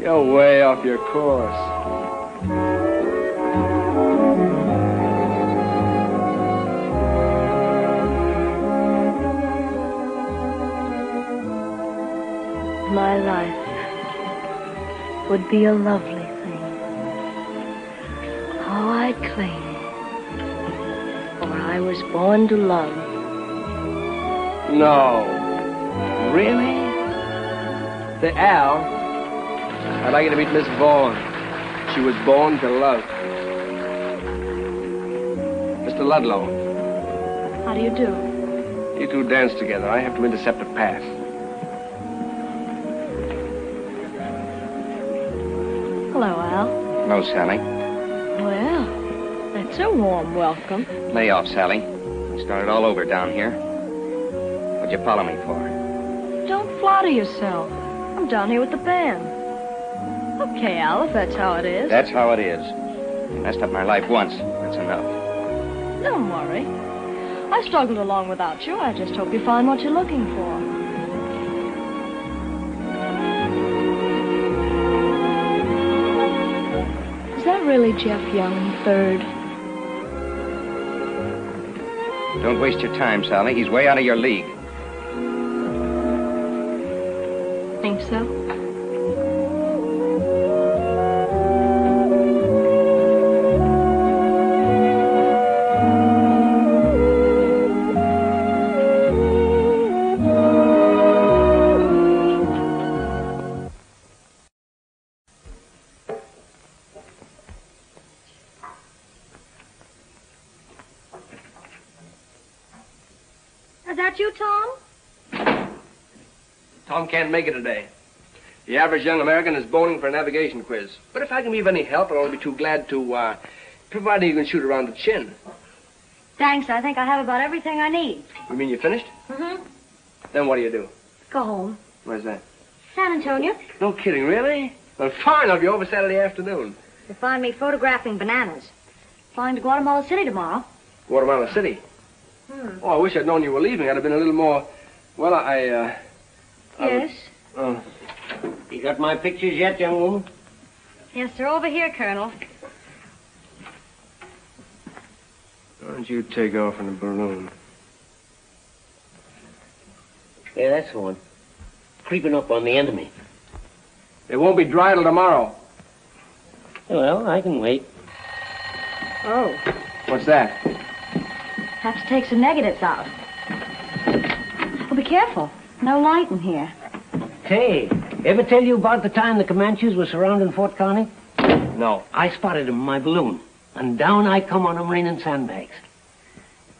you're way off your course. My life would be a lovely thing. How I'd cling. For I was born to love. No. Really? Say, Al, I'd like you to meet Miss Vaughn. She was born to love. Mr. Ludlow, How do you do? you two dance together. I have to intercept a pass. Hello, Al. Hello, Sally. Well, that's a warm welcome. Lay off, Sally. We started all over down here. What'd you follow me for? Don't flatter yourself. I'm down here with the band. Okay, Al, if that's how it is. That's how it is. You messed up my life once. That's enough. Don't worry. I struggled along without you. I just hope you find what you're looking for. Really Jeff Young, third? Don't waste your time, Sally. He's way out of your league. Think so? Make it today. The average young American is boning for a navigation quiz. But if I can be of any help, I'll only be too glad to, uh, providing you can shoot around the chin. Thanks, I think I have about everything I need. You mean you finished? Mm-hmm. Then what do you do? Go home. Where's that? San Antonio. No kidding, really? Well, fine. I'll be over Saturday afternoon. You'll find me photographing bananas. Flying to Guatemala City tomorrow. Guatemala City. Hmm. Oh, I wish I'd known you were leaving. I'd have been a little more. Well, I, uh. I Yes? Oh. You got my pictures yet, young woman? Yes, they're over here, Colonel. Why don't you take off in a balloon? Yeah, that's the one. Creeping up on the end of me. It won't be dry till tomorrow. Well, I can wait. Oh, What's that? have to take some negatives out. Well, be careful. No light in here. Say, ever tell you about the time the Comanches were surrounding Fort Kearny? No. I spotted them in my balloon, and down I come on them raining sandbags.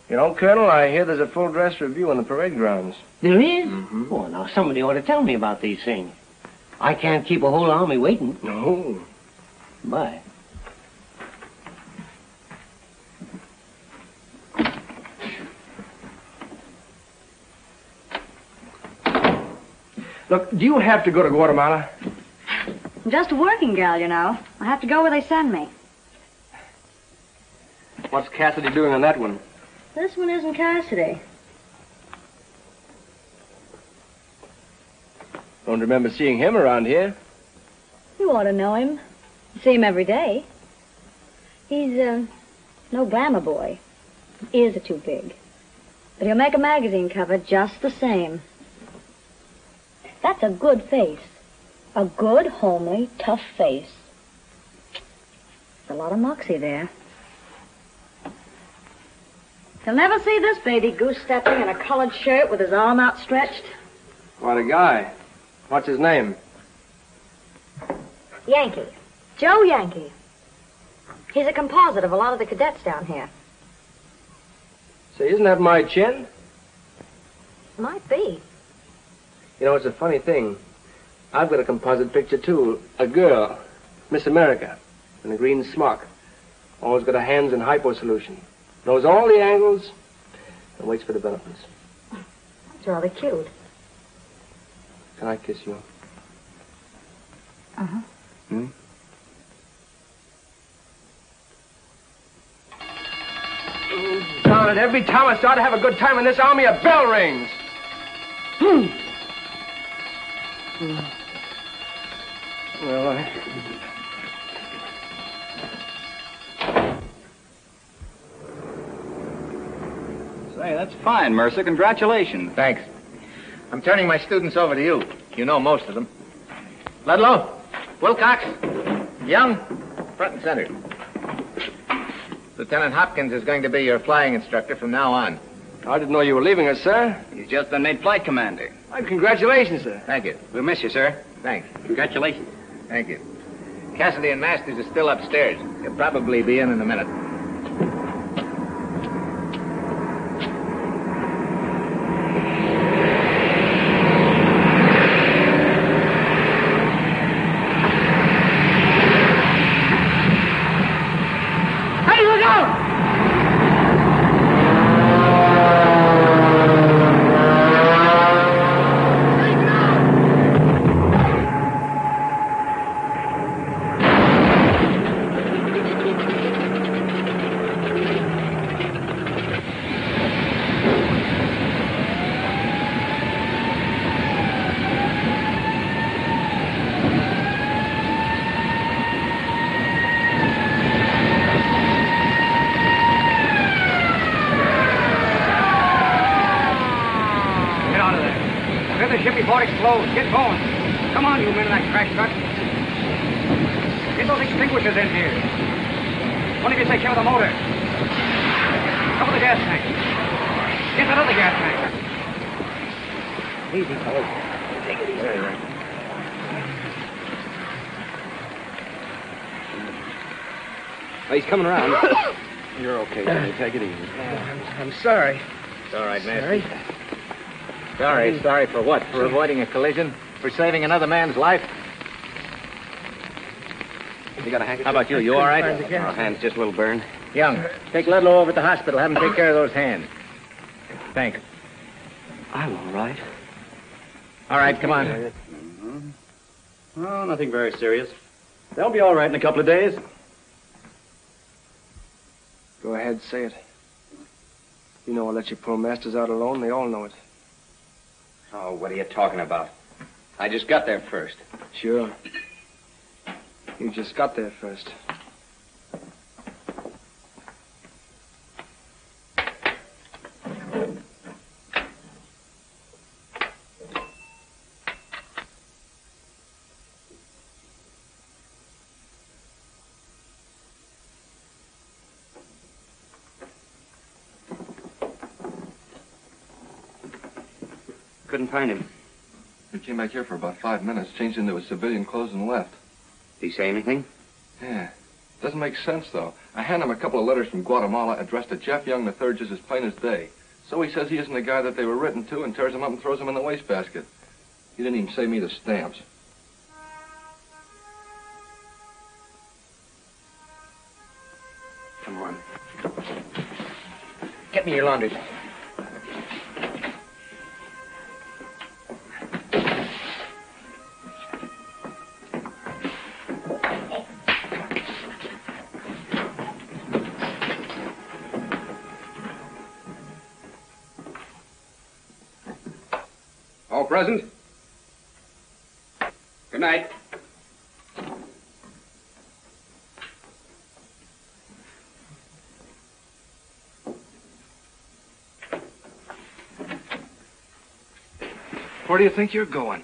You know, Colonel, I hear there's a full dress review on the parade grounds. There is? Mm-hmm. Oh, now somebody ought to tell me about these things. I can't keep a whole army waiting. No. Bye. Look, do you have to go to Guatemala? I'm just a working gal, you know. I have to go where they send me. What's Cassidy doing on that one? This one isn't Cassidy. Don't remember seeing him around here. You ought to know him. See him every day. He's, uh, no glamour boy. His Ears are too big. But he'll make a magazine cover just the same. That's a good face. A good, homely, tough face. There's a lot of moxie there. You'll never see this baby goose stepping in a colored shirt with his arm outstretched. What a guy. What's his name? Yankee. Joe Yankee. He's a composite of a lot of the cadets down here. Say, isn't that my chin? Might be. You know, it's a funny thing. I've got a composite picture, too. A girl, Miss America, in a green smock. Always got her hands in hypo solution. Knows all the angles and waits for developments. That's rather cute. Can I kiss you? Uh-huh. Hmm? Darn it, every time I start to have a good time in this army, a bell rings. Hmm. Mm. Well, I... Say, that's fine, Mercer. Congratulations. Thanks. I'm turning my students over to you. You know most of them. Ludlow, Wilcox, Young, front and center. Lieutenant Hopkins is going to be your flying instructor from now on. I didn't know you were leaving us, sir. He's just been made flight commander. Well, congratulations, sir. Thank you. We'll miss you, sir. Thanks. Congratulations. Thank you. Cassidy and Masters are still upstairs. They'll probably be in in a minute. Hey, look out! Get out of there. Get the ship before it explodes. Get going. Come on, you men in that crash truck. Get those extinguishers in here. One of you take care of the motor. Cover the gas tank. Get that other gas tank. Easy, fellas. Take it easy. Oh, he's coming around. You're okay, Jimmy. Take it easy. I'm, I'm sorry. It's all right, Sorry. Masters. Sorry, sorry for what? For avoiding a collision? For saving another man's life? You got a handkerchief? How about you? You all right? Oh, hand's just a little burned. Young, take Ludlow over to the hospital. Have him take care of those hands. Thanks. I'm all right. All right, come on. Mm-hmm. Well, nothing very serious. They'll be all right in a couple of days. Go ahead, say it. Know let you pull Masters out alone. They all know it. Oh, what are you talking about? I just got there first. Sure. You just got there first. Find him. He came back here for about five minutes, changed into his civilian clothes, and left. Did he say anything? Yeah. Doesn't make sense, though. I hand him a couple of letters from Guatemala addressed to Jeff Young III just as plain as day. So he says he isn't the guy that they were written to and tears them up and throws them in the wastebasket. He didn't even save me the stamps. Come on. Get me your laundry. Present? Good night. Where do you think you're going?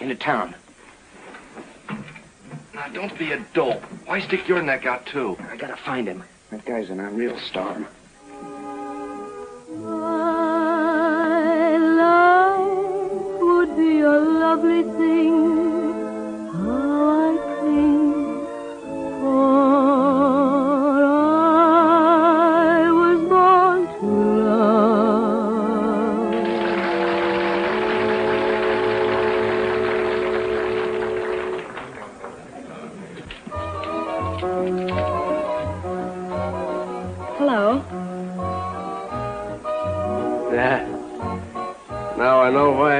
Into town. Now, don't be a dope. Why stick your neck out, too? I gotta find him. That guy's in a real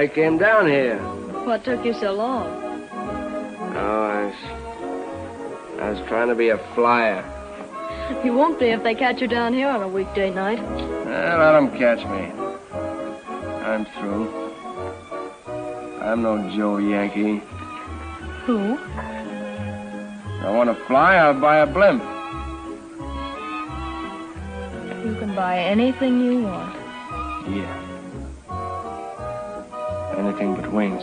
I know why I came down here. What took you so long? Oh, I was, I was trying to be a flyer. You won't be if they catch you down here on a weekday night. Eh, let them catch me. I'm through. I'm no Joe Yankee. Who? I want to fly, I'll buy a blimp. You can buy anything you want. Yeah. Wings.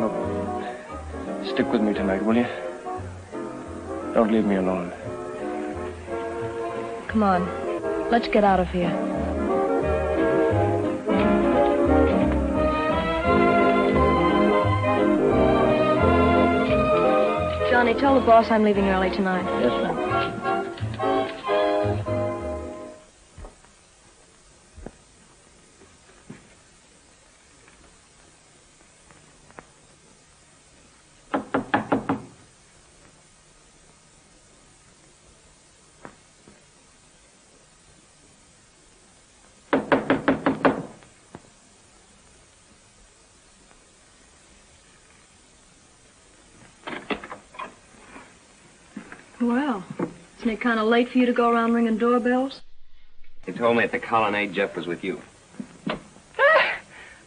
Look, stick with me tonight, will you? Don't leave me alone. Come on. Let's get out of here. Johnny, tell the boss I'm leaving early tonight. Yes, ma'am. Well, isn't it kind of late for you to go around ringing doorbells? They told me at the colonnade Jeff was with you. Eh,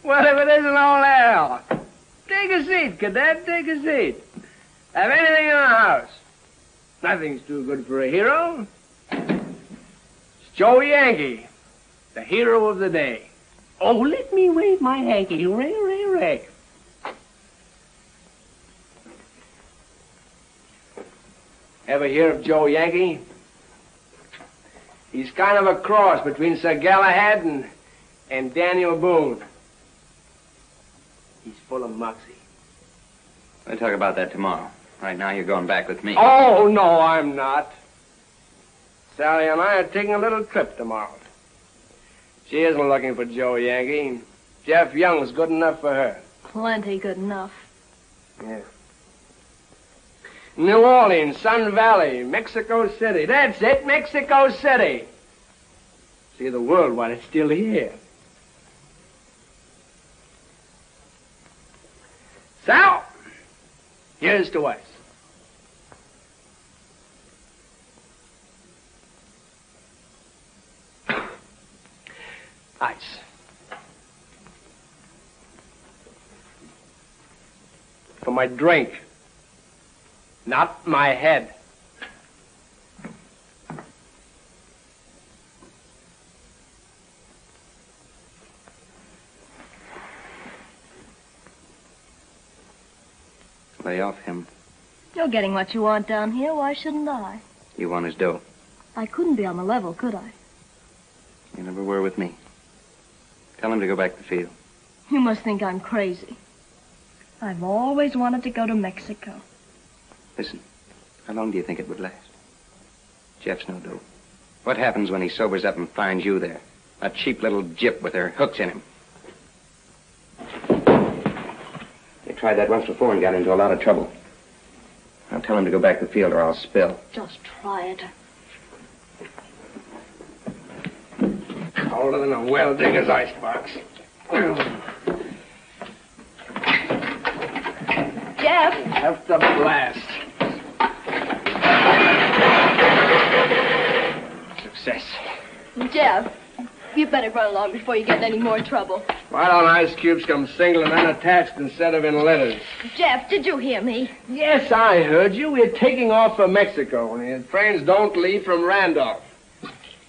well, if it isn't all that, take a seat, cadet. Take a seat. Have anything in the house? Nothing's too good for a hero. It's Joe Yankee, the hero of the day. Oh, let me wave my hanky. Ray, ray, ray. Hear of Joe Yankee? He's kind of a cross between Sir Galahad and, and Daniel Boone. He's full of moxie. We'll talk about that tomorrow. Right now, you're going back with me. Oh, no, I'm not. Sally and I are taking a little trip tomorrow. She isn't looking for Joe Yankee. Jeff Young's good enough for her. Plenty good enough. Yeah. New Orleans, Sun Valley, Mexico City. That's it, Mexico City. See the world while it's still here. Sal, here's to us. Ice. For my drink. Not my head. Lay off him. You're getting what you want down here. Why shouldn't I? You want his dough. I couldn't be on the level, could I? You never were with me. Tell him to go back to the field. You must think I'm crazy. I've always wanted to go to Mexico. Listen, how long do you think it would last? Jeff's no dope. What happens when he sobers up and finds you there? A cheap little gyp with her hooks in him. They tried that once before and got into a lot of trouble. I'll tell him to go back to the field or I'll spill. Just try it. Colder than a well digger's icebox. Jeff! Have to blast. Success. Jeff, you better run along before you get in any more trouble. Why don't ice cubes come single and unattached instead of in letters? Jeff, did you hear me? Yes, I heard you. We're taking off for Mexico, and the trains don't leave from Randolph.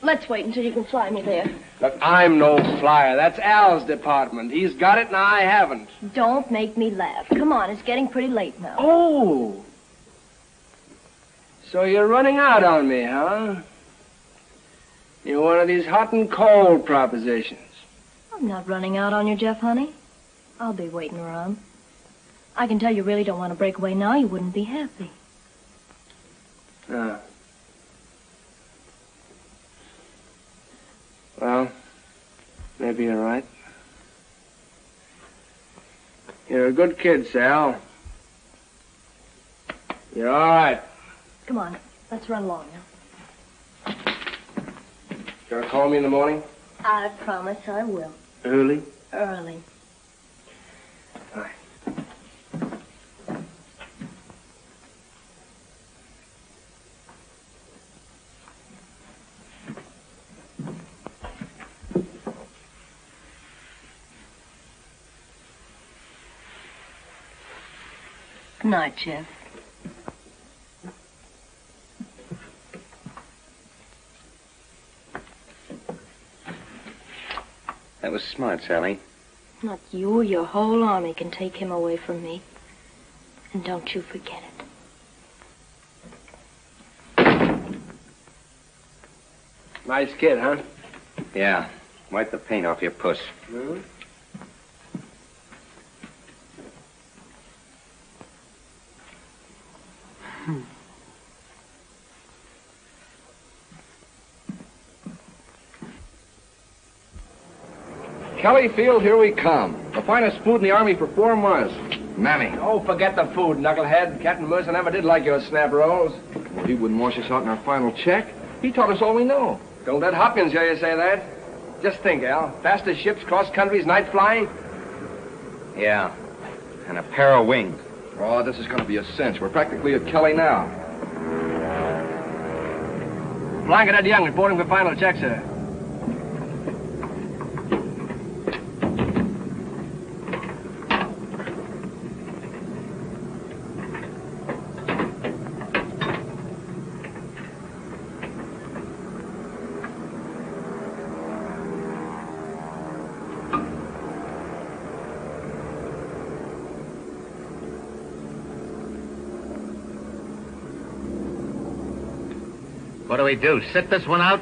Let's wait until you can fly me there. Look, I'm no flyer. That's Al's department. He's got it, and I haven't. Don't make me laugh. Come on, it's getting pretty late now. Oh. So you're running out on me, huh? You're one of these hot and cold propositions. I'm not running out on you, Jeff, honey. I'll be waiting around. I can tell you really don't want to break away now. You wouldn't be happy. Ah. Well, maybe you're right. You're a good kid, Sal. You're all right. Come on, let's run along now. You gonna call me in the morning? I promise I will. Early? Early. Good night, Jeff. That was smart, Sally. Not you or your whole army can take him away from me. And don't you forget it. Nice kid, huh? Yeah. Wipe the paint off your puss. Hmm? Kelly Field, here we come. The finest food in the Army for four months. Mammy. Oh, forget the food, knucklehead. Captain Mercer never did like your snap rolls. Well, he wouldn't wash us out in our final check. He taught us all we know. Don't let Hopkins hear you say that. Just think, Al. Fastest ships cross countries night flying. Yeah. And a pair of wings. Oh, this is going to be a cinch. We're practically at Kelly now. Blanket Young reporting for final check, sir. What do we do? Sit this one out?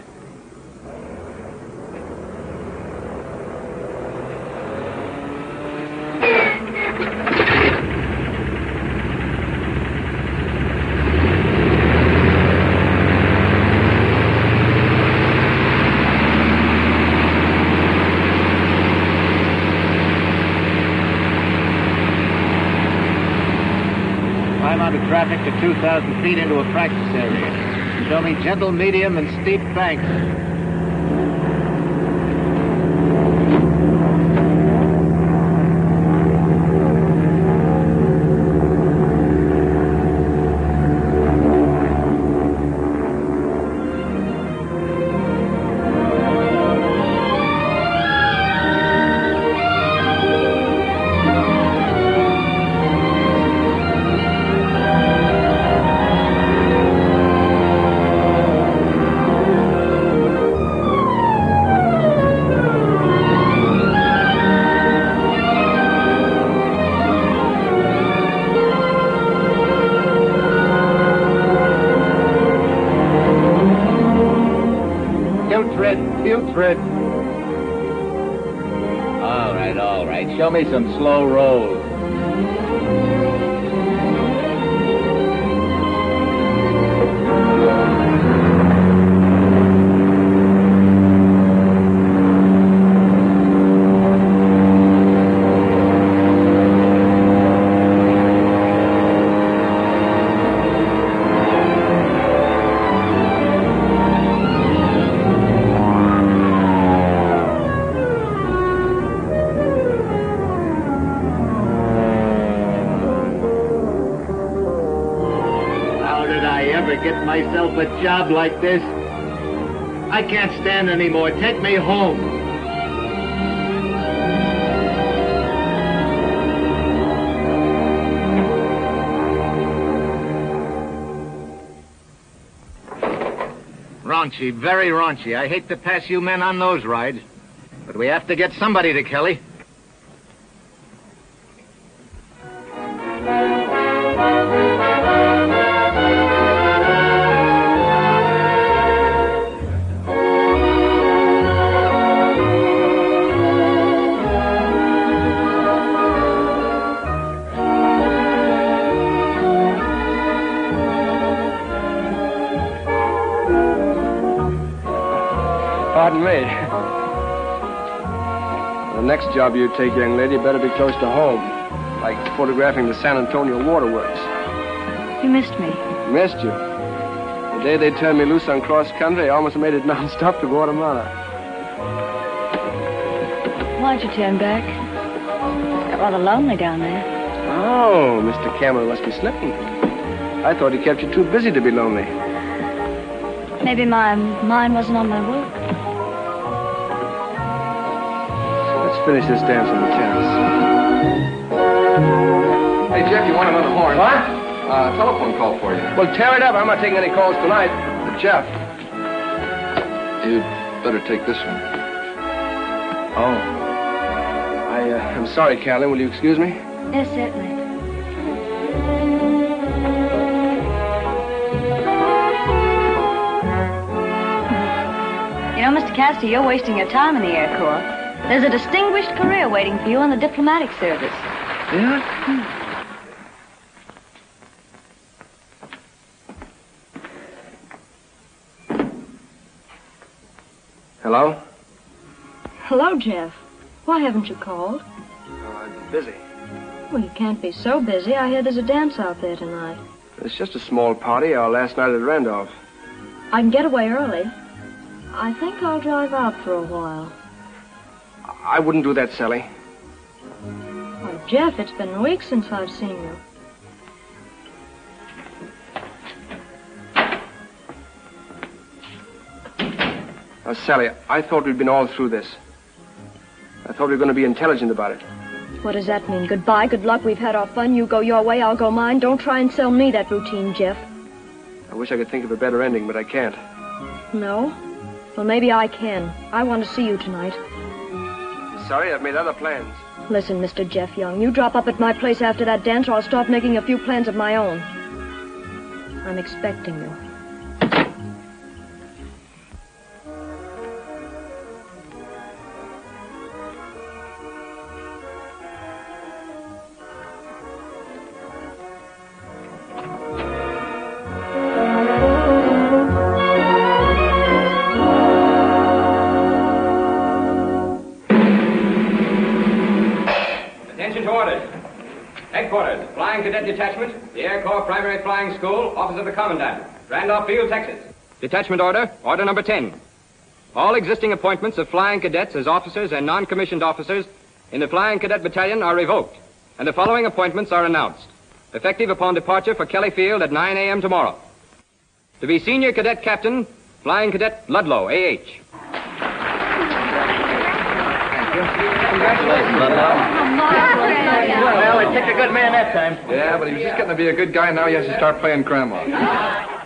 traffic to 2,000 feet into a track me gentle, medium, and steep banks. Slow job like this? I can't stand anymore. Take me home. Raunchy, very raunchy. I hate to pass you men on those rides. But we have to get somebody to Kelly. Job you take, young lady, better be close to home. Like photographing the San Antonio waterworks. You missed me. Missed you. The day they turned me loose on cross country, I almost made it non-stop to Guatemala. Why'd you turn back? Got rather lonely down there. Oh, Mr. Cameron must be slipping. I thought he kept you too busy to be lonely. Maybe my mind wasn't on my work. Finish this dance on the terrace. Hey, Jeff, you want him on the horn? What? Uh, telephone call for you. Well, tear it up. I'm not taking any calls tonight. Jeff. You'd better take this one. Oh. I, uh, I'm sorry, Carolyn. Will you excuse me? Yes, certainly. You know, Mr. Castor, you're wasting your time in the Air Corps. There's a distinguished career waiting for you in the diplomatic service. Yeah? Hello? Hello, Jeff. Why haven't you called? Uh, I'm busy. Well, you can't be so busy. I hear there's a dance out there tonight. It's just a small party, our last night at Randolph. I can get away early. I think I'll drive out for a while. I wouldn't do that, Sally. Why, Jeff, it's been weeks since I've seen you. Now, Sally, I thought we'd been all through this. I thought we were going to be intelligent about it. What does that mean? Goodbye, good luck. We've had our fun. You go your way, I'll go mine. Don't try and sell me that routine, Jeff. I wish I could think of a better ending, but I can't. No? Well, maybe I can. I want to see you tonight. Sorry, I've made other plans. Listen, Mr. Jeff Young, you drop up at my place after that dance, or I'll start making a few plans of my own. I'm expecting you. Office of the Commandant, Randolph Field, Texas. Detachment order, order number 10. All existing appointments of flying cadets as officers and non-commissioned officers in the Flying Cadet Battalion are revoked, and the following appointments are announced, effective upon departure for Kelly Field at 9 a.m. tomorrow. To be Senior Cadet Captain, Flying Cadet Ludlow, A.H. Congratulations, Well, it picked a good man that time. Yeah, but he was just getting to be a good guy, and now he has to start playing grandma.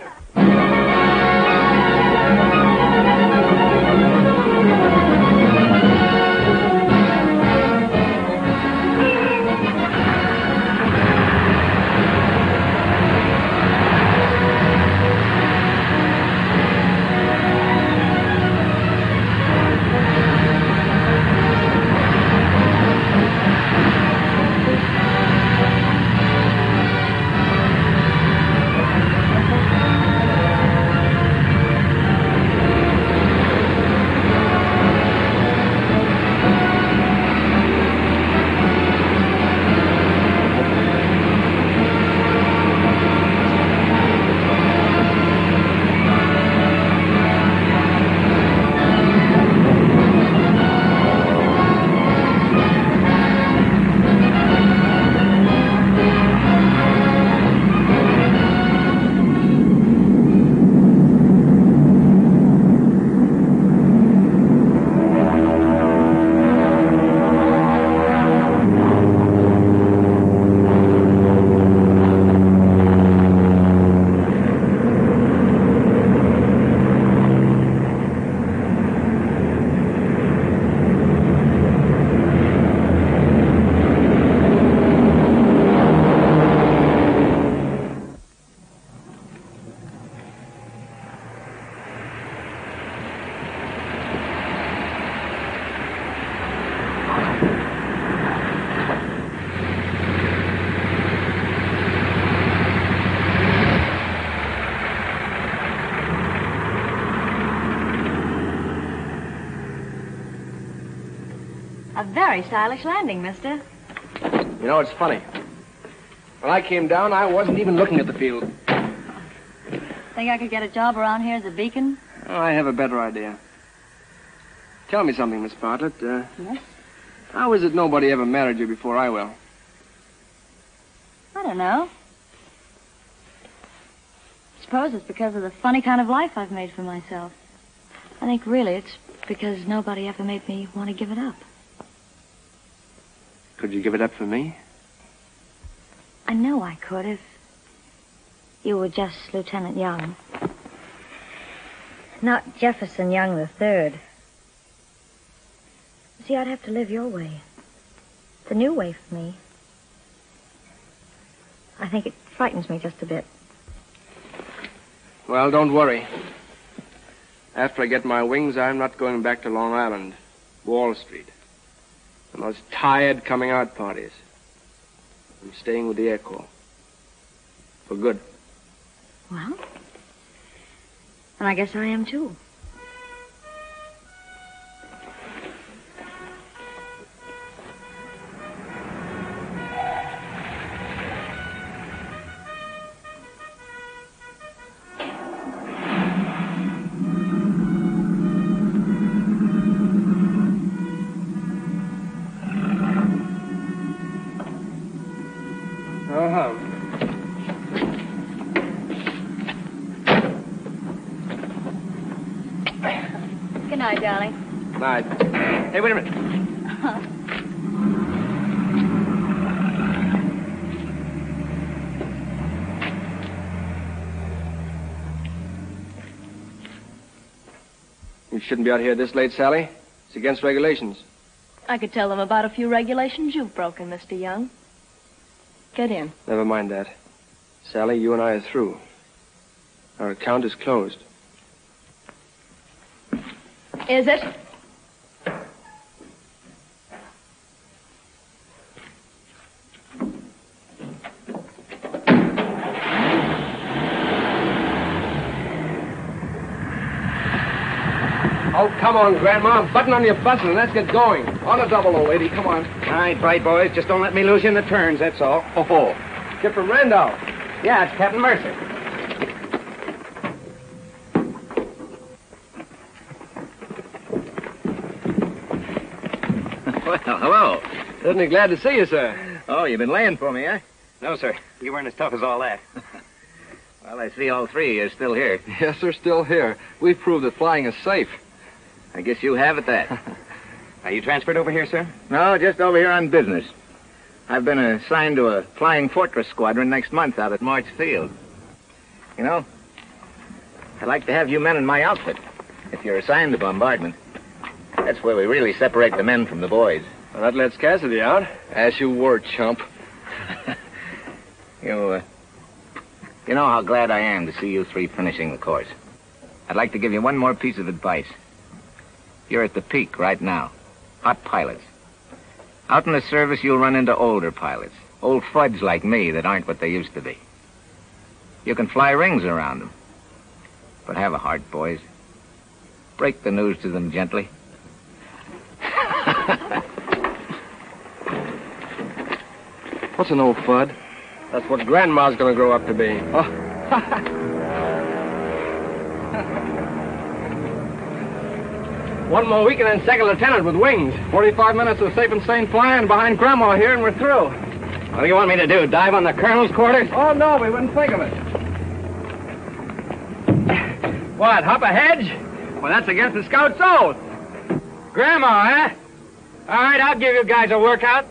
A very stylish landing, mister. You know, it's funny. When I came down, I wasn't even looking at the field. Think I could get a job around here as a beacon? Oh, I have a better idea. Tell me something, Miss Bartlett. Uh, Yes? how is it nobody ever married you before I will? I don't know. I Suppose it's because of the funny kind of life I've made for myself. I think really it's because nobody ever made me want to give it up. Could you give it up for me? I know I could if you were just Lieutenant Young. Not Jefferson Young the Third. See, I'd have to live your way. The new way for me. I think it frightens me just a bit. Well, don't worry. After I get my wings, I'm not going back to Long Island, Wall Street, and most tired coming out parties. I'm staying with the Air Corps. For good. Well, and I guess I am too. Darling. Night. Hey, wait a minute. You shouldn't be out here this late, Sally. It's against regulations. I could tell them about a few regulations you've broken, Mr. Young. Get in. Never mind that. Sally, you and I are through. Our account is closed. Is it? Oh, come on, Grandma. Button on your button and let's get going. On a double, old lady. Come on. All right, bright boys. Just don't let me lose you in the turns, that's all. Oh, oh. Get from Randolph. Yeah, it's Captain Mercer. well, hello. Certainly glad to see you, sir. Oh, you've been laying for me, eh? No, sir. You weren't as tough as all that. well, I see all three are still here. Yes, they're still here. We've proved that flying is safe. I guess you have at that. Are you transferred over here, sir? no, just over here on business. I've been assigned to a flying fortress squadron next month out at March Field. You know, I'd like to have you men in my outfit if you're assigned to bombardment. That's where we really separate the men from the boys. Well, that lets Cassidy out. As you were, chump. You, uh, you know how glad I am to see you three finishing the course. I'd like to give you one more piece of advice. You're at the peak right now. Hot pilots. Out in the service, you'll run into older pilots. Old fuds like me that aren't what they used to be. You can fly rings around them. But have a heart, boys. Break the news to them gently. What's an old fud? That's what Grandma's gonna grow up to be. Oh. One more week and then second lieutenant with wings. 45 minutes of safe and sane flying behind Grandma here, and we're through. What do you want me to do? Dive on the colonel's quarters? Oh, no, we wouldn't think of it. What, hop a hedge? Well, that's against the scout's oath. Grandma, eh? All right, I'll give you guys a workout.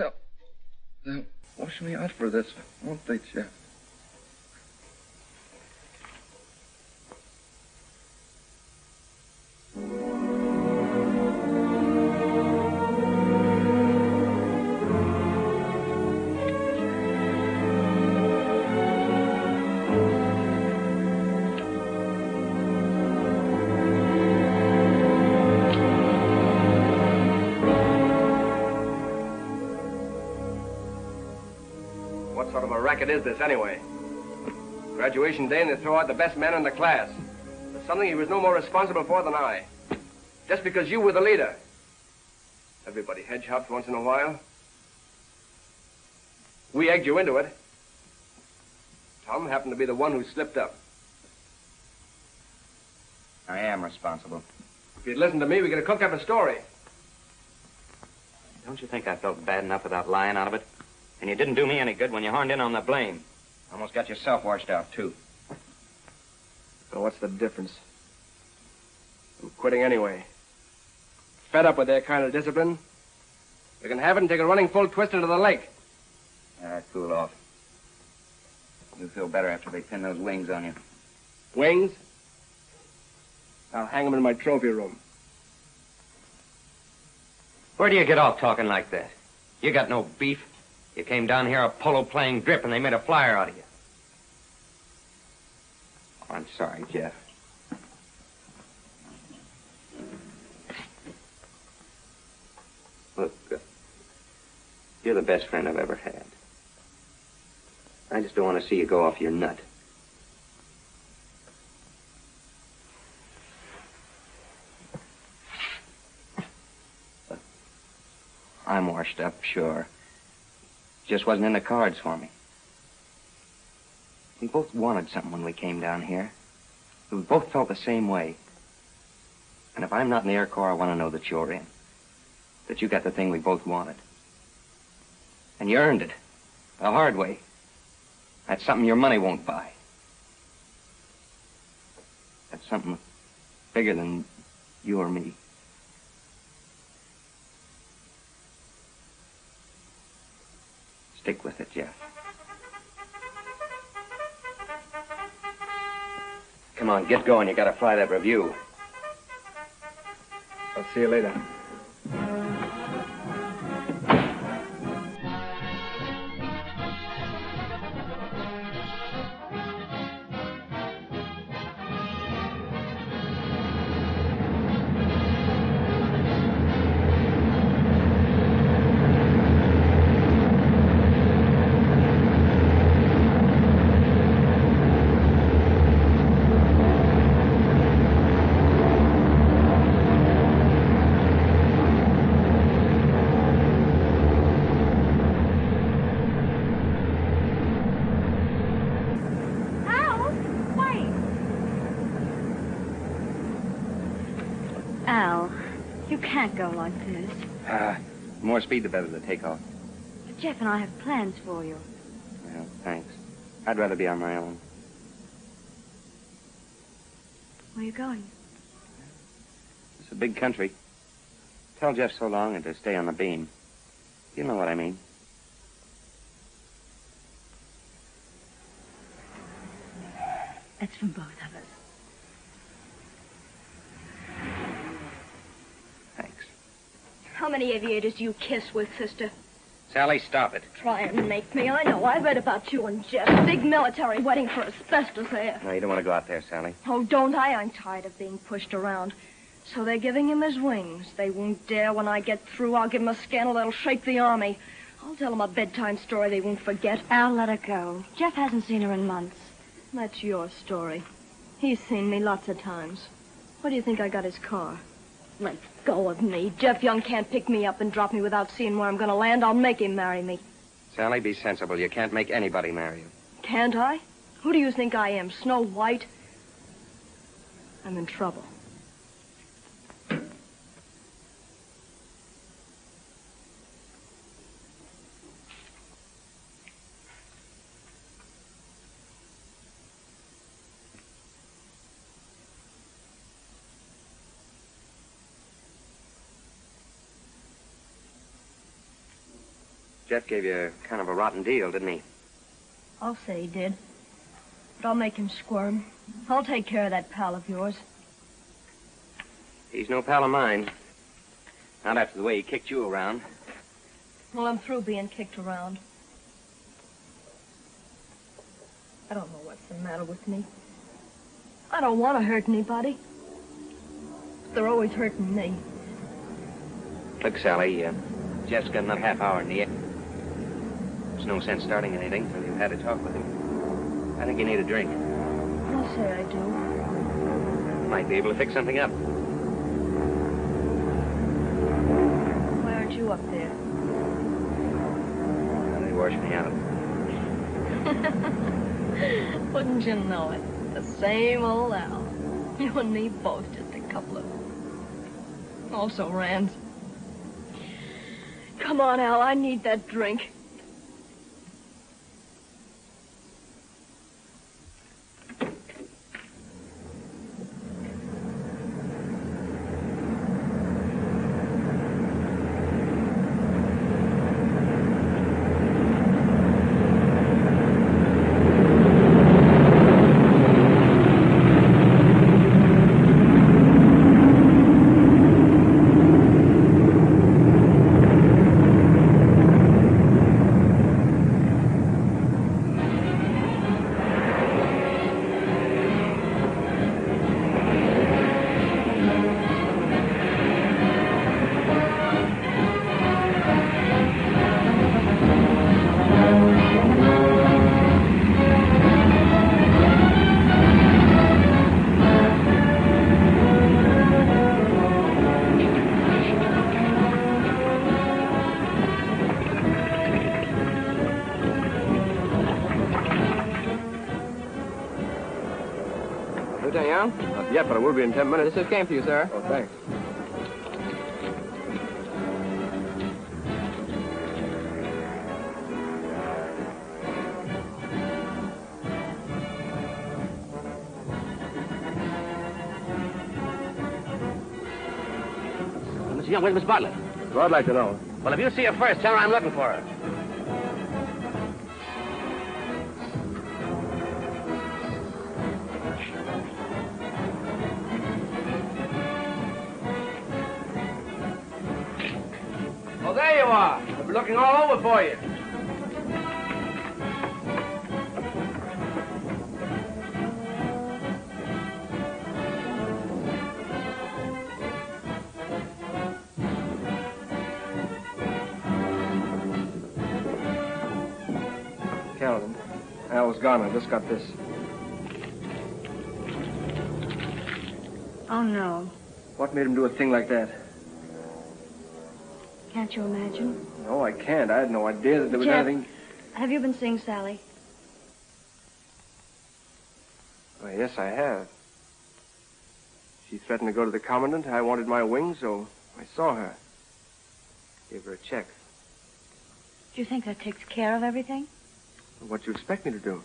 They'll, they'll wash me out for this, won't they, Jeff? Racket is this, anyway? Graduation day, and they throw out the best man in the class. Something he was no more responsible for than I. Just because you were the leader. Everybody hedge hops once in a while. We egged you into it. Tom happened to be the one who slipped up. I am responsible. If you'd listened to me, we could have cooked up a story. Don't you think I felt bad enough without lying out of it? And you didn't do me any good when you horned in on the blame. Almost got yourself washed out, too. So what's the difference? I'm quitting anyway. Fed up with their kind of discipline. We can have it and take a running full twist into the lake. Ah, cool off. You'll feel better after they pin those wings on you. Wings? I'll hang them in my trophy room. Where do you get off talking like that? You got no beef. You came down here a polo playing drip and they made a flyer out of you. Oh, I'm sorry, Jeff. Look, uh, you're the best friend I've ever had. I just don't want to see you go off your nut. I'm washed up, sure. Just wasn't in the cards for me. We both wanted something when we came down here. We both felt the same way. And if I'm not in the Air Corps, I want to know that you're in. That you got the thing we both wanted. And you earned it. The hard way. That's something your money won't buy. That's something bigger than you or me. Stick with it, Jeff. Come on, get going. You gotta fly that review. I'll see you later. Speed, the better the takeoff. Jeff and I have plans for you. Well, thanks. I'd rather be on my own. Where are you going? It's a big country. Tell Jeff so long and to stay on the beam. You know what I mean. It's from both of us. Thanks. How many aviators do you kiss with, sister? Sally, stop it. Try and make me. I know. I read about you and Jeff. Big military wedding for asbestos air. No, you don't want to go out there, Sally. Oh, don't I? I'm tired of being pushed around. So they're giving him his wings. They won't dare. When I get through, I'll give him a scandal that'll shake the army. I'll tell them a bedtime story they won't forget. Al, let her go. Jeff hasn't seen her in months. That's your story. He's seen me lots of times. Where do you think I got his car? Let go of me. Jeff Young can't pick me up and drop me without seeing where I'm going to land. I'll make him marry me. Sally, be sensible. You can't make anybody marry you. Can't I? Who do you think I am? Snow White? I'm in trouble. Jeff gave you kind of a rotten deal, didn't he? I'll say he did. But I'll make him squirm. I'll take care of that pal of yours. He's no pal of mine. Not after the way he kicked you around. Well, I'm through being kicked around. I don't know what's the matter with me. I don't want to hurt anybody. But they're always hurting me. Look, Sally, uh, Jeff's got another half hour in the air. There's no sense starting anything until you've had a talk with him. I think you need a drink. I'll say I do. Might be able to fix something up. Why aren't you up there? Let me wash me out. Wouldn't you know it? The same old Al. You and me both, just a couple of... Also Rand. Come on, Al, I need that drink. Yet, but I will be in ten minutes. This is came for you, sir. Oh, thanks. Mr. Young, where's Miss Bartlett? So I'd like to know. Well, if you see her first, tell her I'm looking for her. Are. I've been looking all over for you. Calvin, Al was gone. I just got this. Oh, no. What made him do a thing like that? Can't you imagine? No, I can't. I had no idea that there was Jeff, anything. Have you been seeing Sally? Well, yes, I have. She threatened to go to the commandant. I wanted my wings, so I saw her. Gave her a check. Do you think that takes care of everything? What do you expect me to do?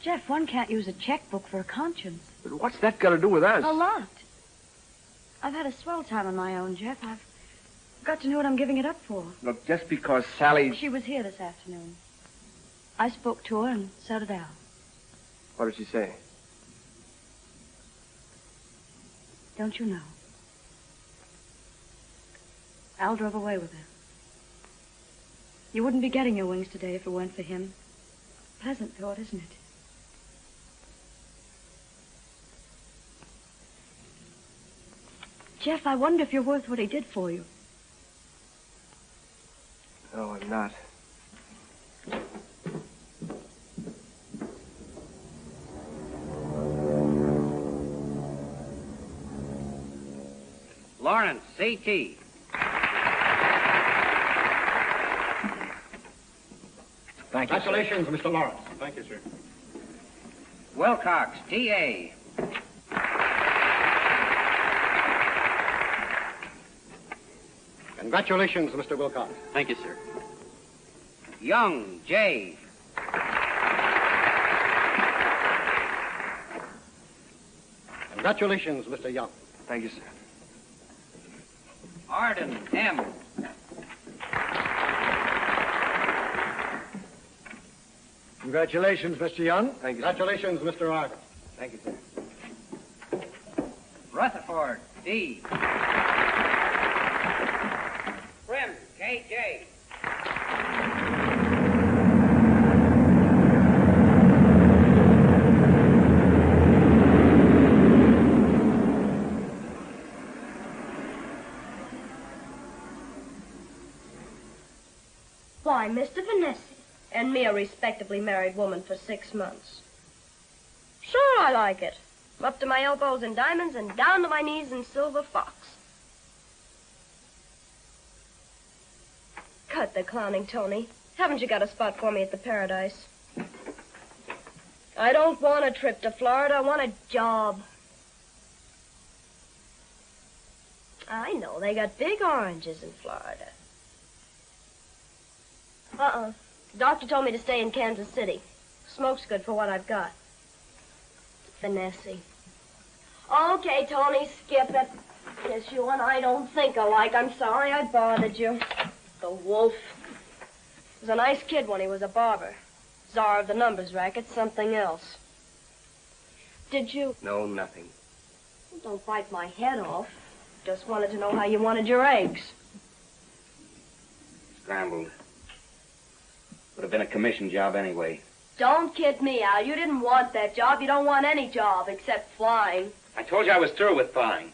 Jeff, one can't use a checkbook for a conscience. But what's that got to do with us? A lot. I've had a swell time on my own, Jeff. I've got to know what I'm giving it up for. Look, just because Sally. She was here this afternoon. I spoke to her, and so did Al. What did she say? Don't you know? Al drove away with her. You wouldn't be getting your wings today if it weren't for him. Pleasant thought, isn't it? Jeff, I wonder if you're worth what he did for you. No, I'm not. Lawrence, CT. Thank you. Congratulations, Mr. Lawrence. Thank you, sir. Wilcox, TA. Congratulations, Mr. Wilcox. Thank you, sir. Young, J. Congratulations, Mr. Young. Thank you, sir. Arden, M. Congratulations, Mr. Young. Thank you. Congratulations, Mr. Arthur. Thank you, sir. Rutherford, D. Why, Mr. Vanessi. And me a respectably married woman for six months. Sure, I like it. Up to my elbows in diamonds and down to my knees in silver fox. Cut the clowning, Tony. Haven't you got a spot for me at the Paradise? I don't want a trip to Florida. I want a job. I know. They got big oranges in Florida. Uh-uh. Doctor told me to stay in Kansas City. Smoke's good for what I've got. Finesse. Okay, Tony, skip it. Guess you and I don't think alike. I'm sorry I bothered you. The wolf. He Was a nice kid when he was a barber. Czar of the numbers racket, something else. Did you? No, nothing. Don't bite my head off. Just wanted to know how you wanted your eggs. Scrambled. Would have been a commission job anyway. Don't kid me, Al. You didn't want that job. You don't want any job except flying. I told you I was through with flying.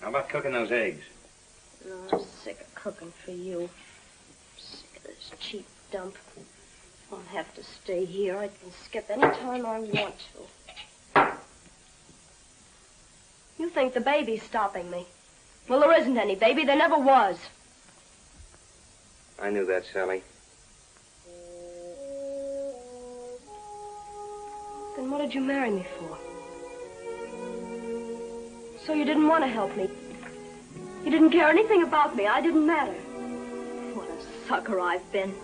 How about cooking those eggs? Oh, I'm sick of cooking for you. Sick of this cheap dump. I'll have to stay here. I can skip any time I want to. You think the baby's stopping me? Well, there isn't any baby. There never was. I knew that, Sally. Then what did you marry me for? So you didn't want to help me. You didn't care anything about me. I didn't matter. What a sucker I've been.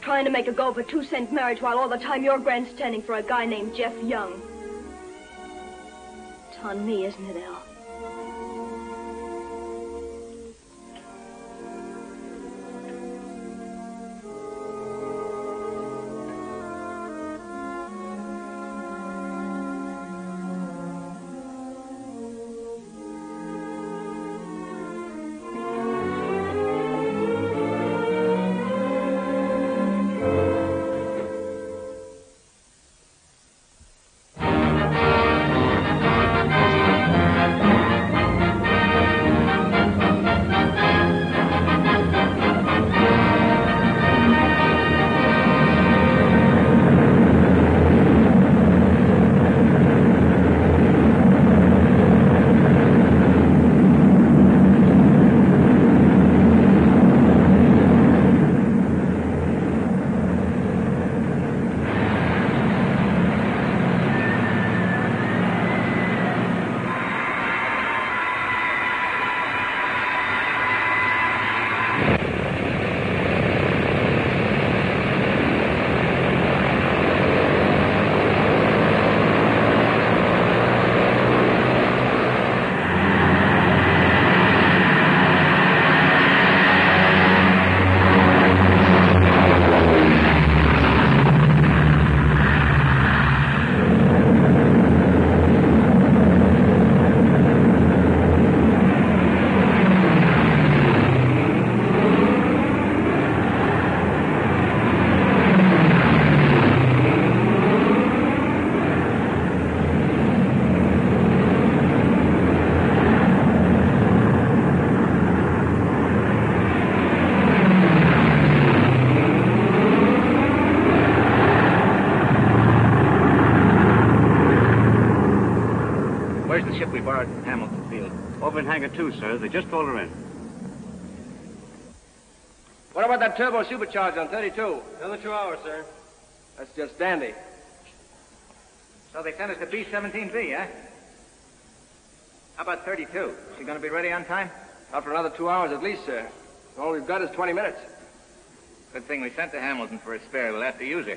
Trying to make a go a two-cent marriage while all the time you're grandstanding for a guy named Jeff Young. It's on me, isn't it, Al? Turbo supercharger on 32? Another two hours, sir. That's just dandy. So they sent us to B-17B, eh? How about 32? She gonna be ready on time? Not for another two hours at least, sir. All we've got is 20 minutes. Good thing we sent to Hamilton for a spare. We'll have to use her.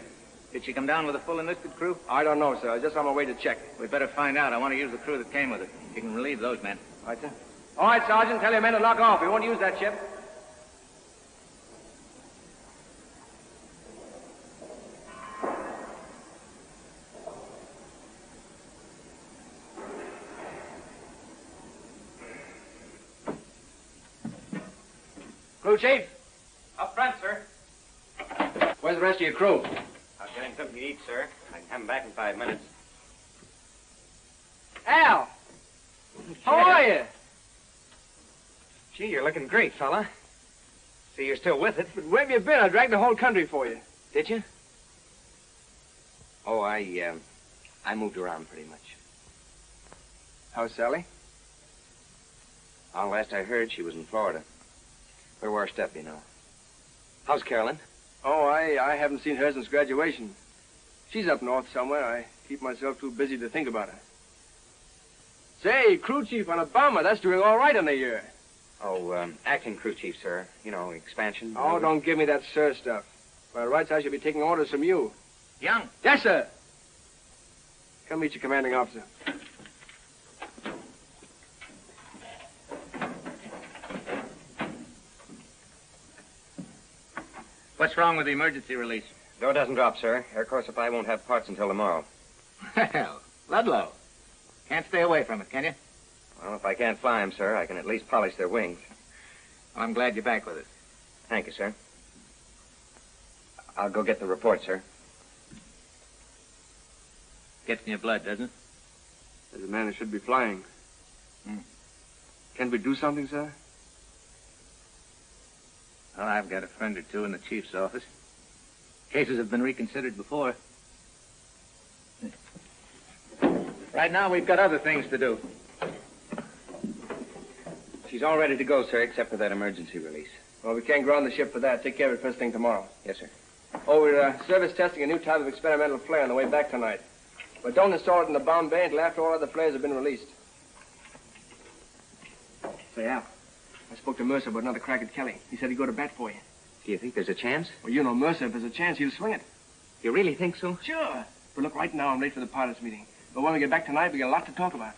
Did she come down with a full enlisted crew? I don't know, sir. I was just on my way to check. We'd better find out. I want to use the crew that came with it. You can relieve those men. All right, sir. All right, Sergeant. Tell your men to knock off. We won't use that ship. Crew chief, Up front, sir. where's the rest of your crew? I'll get him something to eat, sir. I can have him back in five minutes. Al! How are you? Gee, you're looking great, fella. See, you're still with it. But where have you been? I dragged the whole country for you. Did you? Oh, I, uh, I moved around pretty much. How's Sally? Well, last I heard, she was in Florida. We're washed up, you know. How's Carolyn? Oh, I, I haven't seen her since graduation. She's up north somewhere. I keep myself too busy to think about her. Say, crew chief on a bomber, that's doing all right in a year. Oh, um, acting crew chief, sir. You know, expansion. Oh, don't give me that sir stuff. By rights, I should be taking orders from you. Young. Yes, sir. Come meet your commanding officer. What's wrong with the emergency release? Door doesn't drop, sir. Air Corps Supply won't have parts until tomorrow. Well, Ludlow. Can't stay away from it, can you? Well, if I can't fly them, sir, I can at least polish their wings. Well, I'm glad you're back with us. Thank you, sir. I'll go get the report, sir. Gets in your blood, doesn't it? There's a man who should be flying. Hmm. Can't we do something, sir? Well, I've got a friend or two in the chief's office. Cases have been reconsidered before. Right now, we've got other things to do. She's all ready to go, sir, except for that emergency release. Well, we can't ground the ship for that. Take care of it first thing tomorrow. Yes, sir. Oh, we're uh, service testing a new type of experimental flare on the way back tonight. But don't install it in the bomb bay until after all other flares have been released. Say, Al, I spoke to Mercer about another crack at Kelly. He said he'd go to bat for you. Do you think there's a chance? Well, you know Mercer. If there's a chance, he'll swing it. You really think so? Sure. But look, right now I'm late for the pilots' meeting. But when we get back tonight, we got a lot to talk about.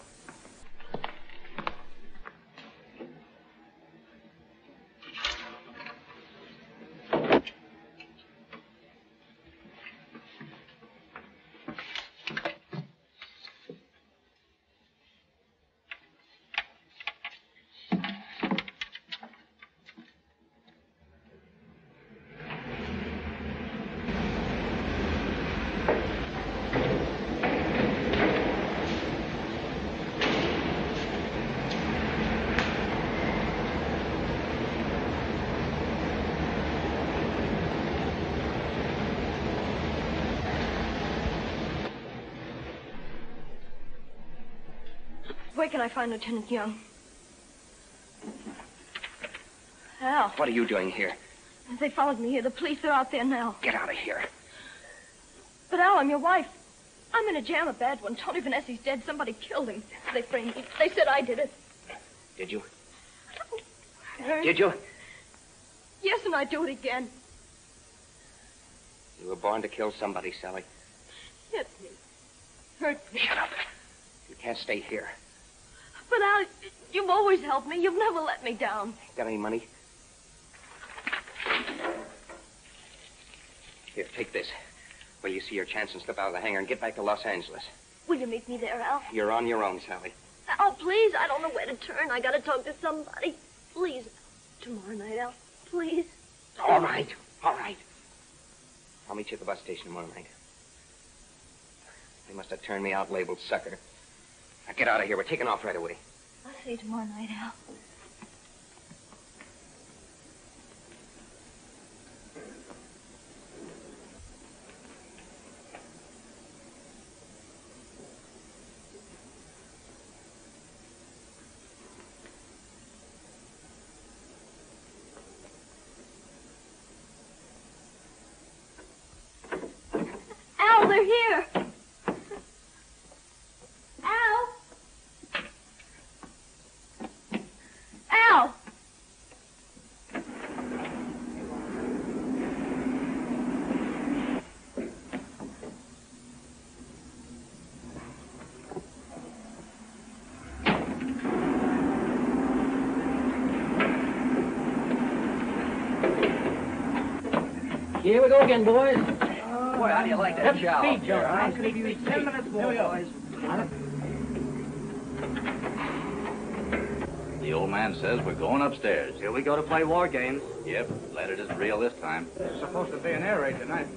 Can I find Lieutenant Young? Al, What are you doing here? they followed me here. The police are out there now. Get out of here. But Al, I'm your wife. I'm in a jam, a bad one. Tony Vanessi's dead. Somebody killed him. They framed me. They said I did it. Did you? Hurt. Did you? Yes, and I'd do it again. You were born to kill somebody, Sally. Hit me. Hurt me. Shut up. You can't stay here. But Al, you've always helped me. You've never let me down. Got any money? Here, take this. Well, you see your chance and slip out of the hangar and get back to Los Angeles. Will you meet me there, Al? You're on your own, Sally. Oh, please. I don't know where to turn. I gotta talk to somebody. Please. Tomorrow night, Al. Please. All right, all right. I'll meet you at the bus station tomorrow night. They must have turned me out labeled sucker. Now get out of here. We're taking off right away. I'll see you tomorrow night, Al. Al, they're here. Al. Al. Here we go again, boys. Boy, how do you like that That's job? speed jump. Huh? It's gonna be ten minutes more, boys. The old man says we're going upstairs. Here we go to play war games. Yep, glad it isn't real this time. It's supposed to be an air raid tonight.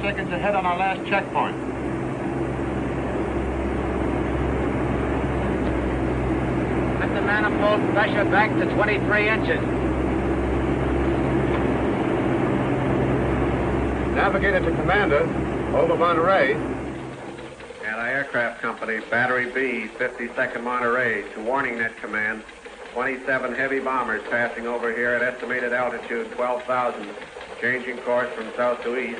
seconds ahead on our last checkpoint. Let the manifold pressure back to 23 inches. Navigator to commander, over Monterey. Anti-aircraft company, Battery B, 52nd Monterey, to warning net command. 27 heavy bombers passing over here at estimated altitude 12,000, changing course from south to east.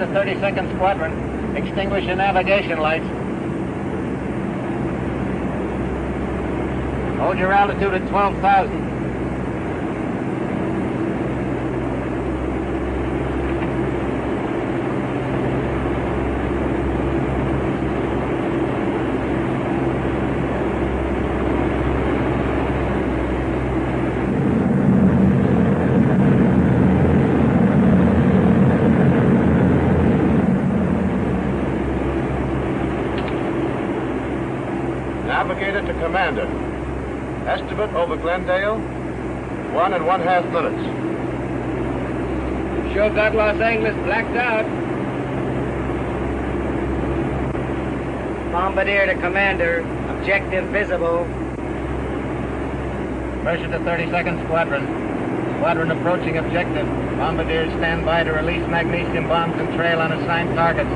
The 32nd Squadron. Extinguish your navigation lights. Hold your altitude at 12,000. Navigator to Commander. Estimate over Glendale. One and one half minutes. Sure got Los Angeles blacked out. Bombardier to Commander. Objective visible. Mercer to 32nd Squadron. Squadron approaching objective. Bombardiers stand by to release magnesium bombs and trail on assigned targets.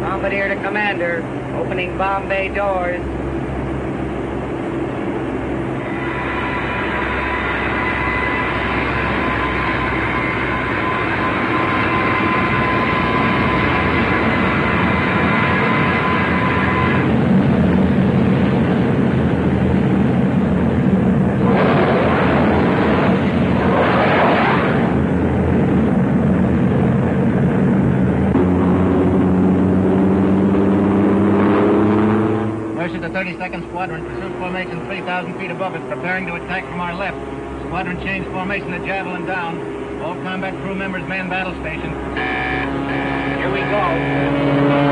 Bombardier to Commander. Opening bomb bay doors. Mercer to 32nd Squadron. Pursuit formation 3,000 feet above us, preparing to attack from our left. Squadron change formation to javelin down. All combat crew members man battle station. Here we go.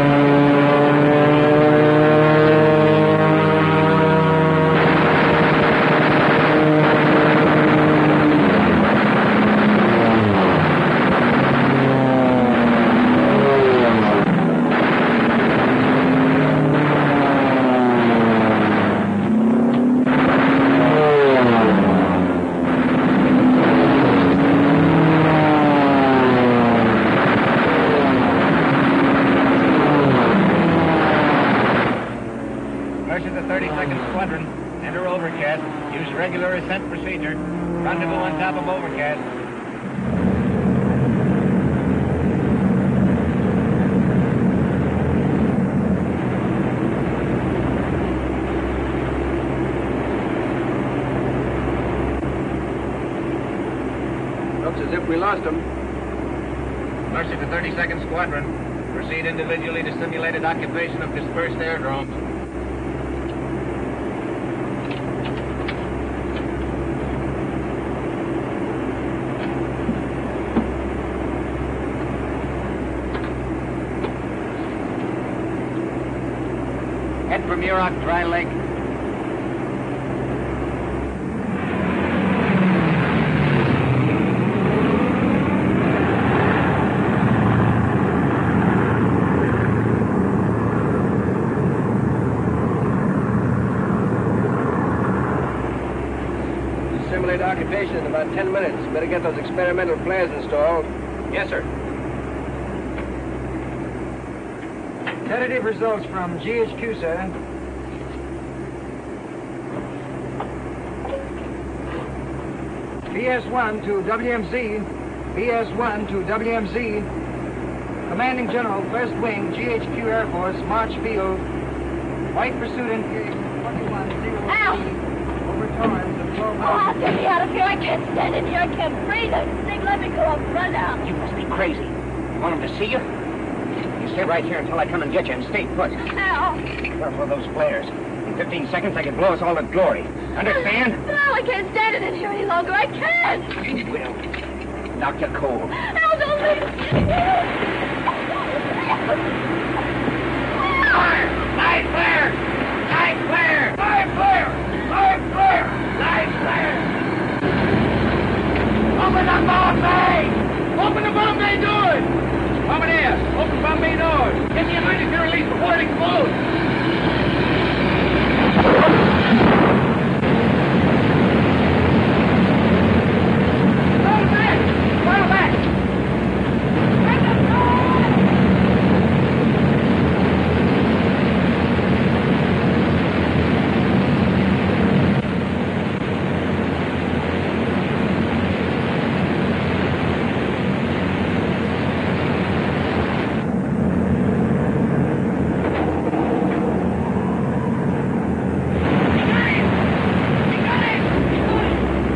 Mercer to 32nd Squadron. Enter overcast. Use regular ascent procedure. Rendezvous on top of overcast. as if we lost them. Mercer to 32nd Squadron. Proceed individually to simulated occupation of dispersed airdromes. Head for Muroc, Dry Lake. Simulate occupation in about ten minutes. Better get those experimental flares installed. Yes, sir. Tentative results from GHQ, sir. BS1 to WMZ. BS1 to WMZ. Commanding General, First Wing, GHQ Air Force, March Field. White pursuit engaged. Torrance of 12 Oh, get me out of here. I can't stand in here. I can't breathe. I think let me go up. Run out. You must be crazy. You want him to see you? You stay right here until I come and get you and stay put. Ow. Careful of those flares. In 15 seconds, they could blow us all to glory. Understand? No, I can't stand it in here any longer. I can't. You will. Dr. Cole. Ow, don't leave me. Light flare! Light flare! Light flare! Light flare! Light flare! Open the bomb bay! Open the bomb bay doors! Bombardier, open the bomb bay doors. Get the emergency release before it explodes. Fall back! Fall back!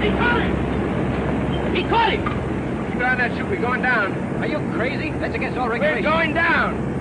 He caught him! He caught him! Keep it on that chute. We're going down. Are you crazy? That's against all We're regulations. going down.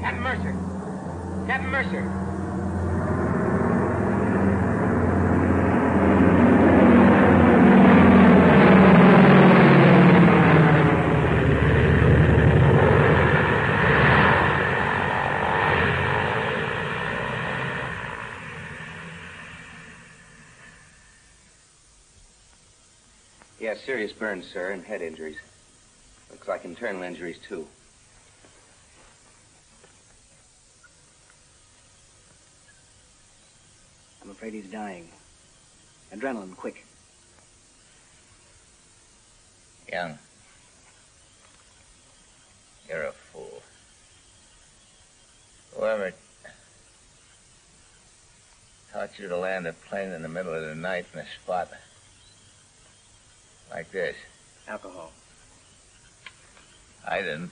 Captain Mercer. Captain Mercer. Yeah, serious burns, sir, and head injuries. Looks like internal injuries, too. I'm afraid he's dying. Adrenaline, quick. Young. You're a fool. Whoever taught you to land a plane in the middle of the night in a spot like this? Alcohol. I didn't.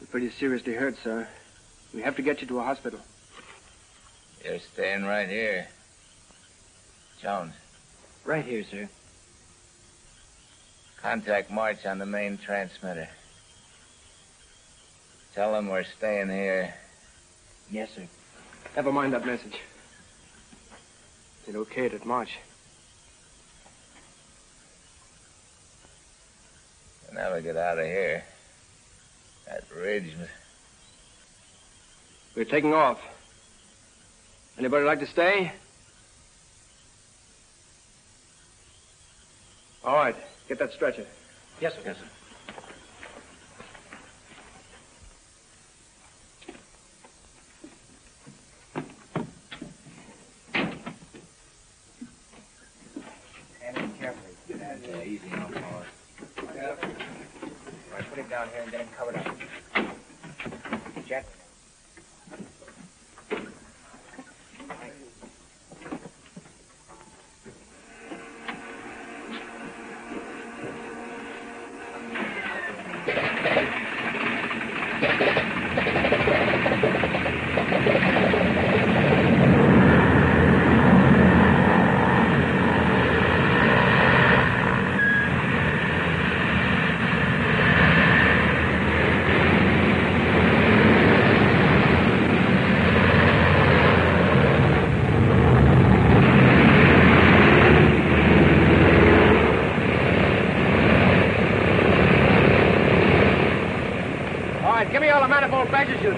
You're pretty seriously hurt, sir. We have to get you to a hospital. You're staying right here. Jones, Right here, sir. contact March on the main transmitter. Tell them we're staying here. Yes, sir. Never mind that message. It okayed it, March. Now we'll never get out of here. That ridge. We're taking off. Anybody like to stay? All right. Get that stretcher. Yes, sir. Yes, sir. Yeah, easy now, Paul. All right, put it down here and get him covered up.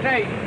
take.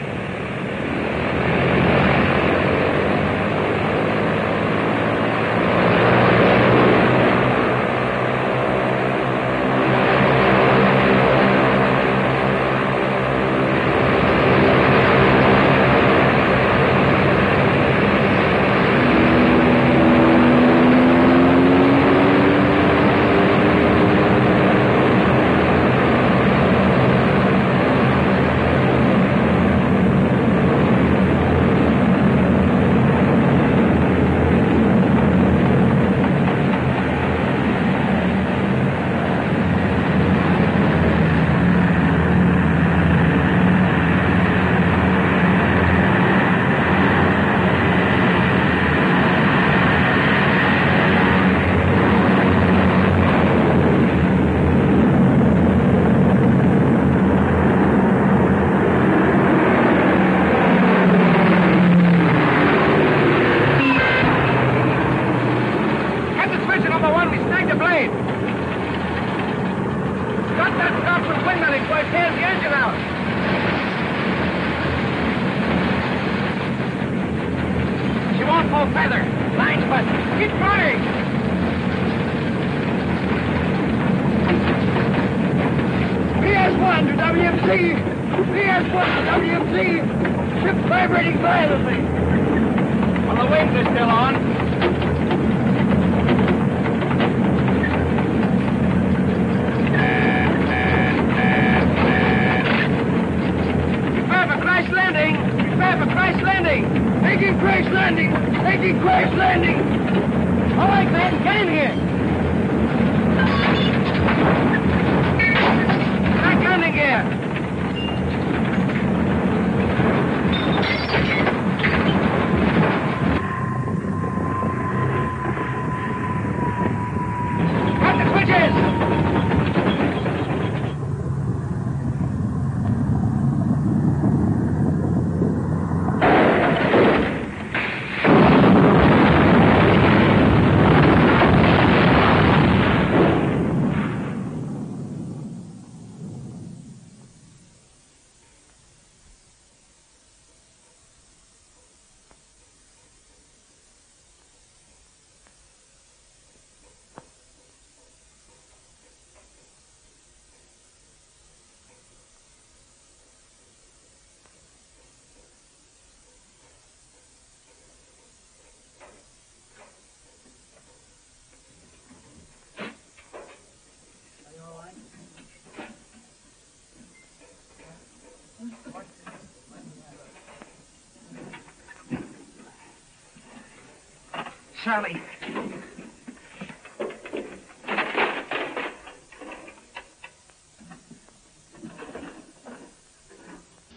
Charlie.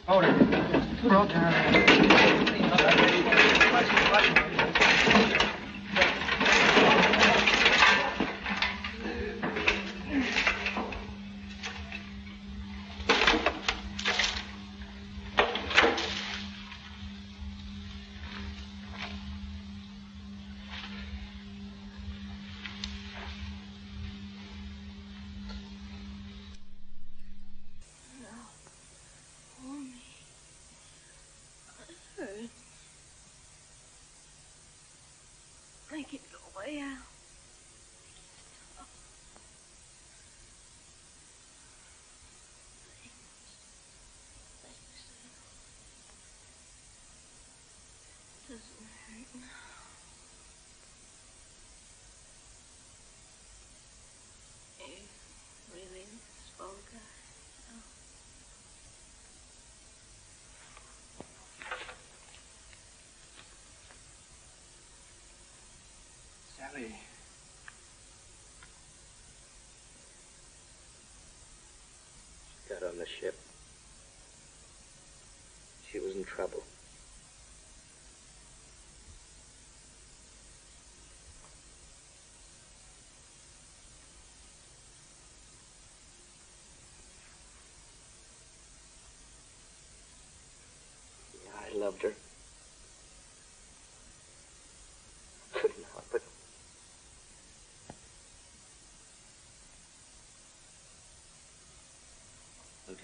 Hold it. Roll.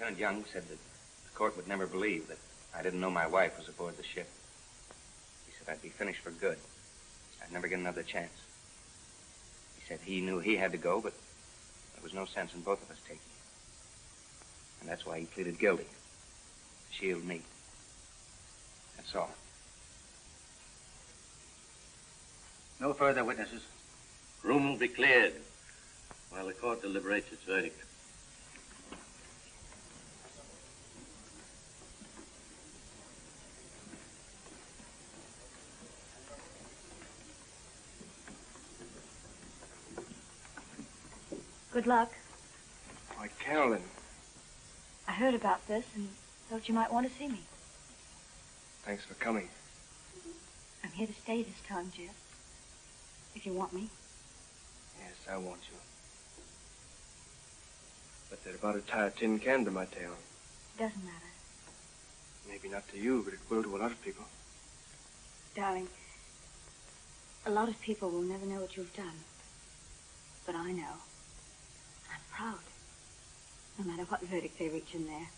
Lieutenant Young said that the court would never believe that I didn't know my wife was aboard the ship. He said I'd be finished for good. I'd never get another chance. He said he knew he had to go, but there was no sense in both of us taking it. And that's why he pleaded guilty. To shield me. That's all. No further witnesses. Room will be cleared while the court deliberates its verdict. Good luck. Why, Carolyn, I heard about this and thought you might want to see me. thanks for coming. I'm here to stay this time, Jeff. If you want me. Yes, I want you. But they're about to tie a tin can to my tail. Doesn't matter. Maybe not to you, but it will to a lot of people. Darling, a lot of people will never know what you've done. But I know. Proud. No matter what verdict they reach in there.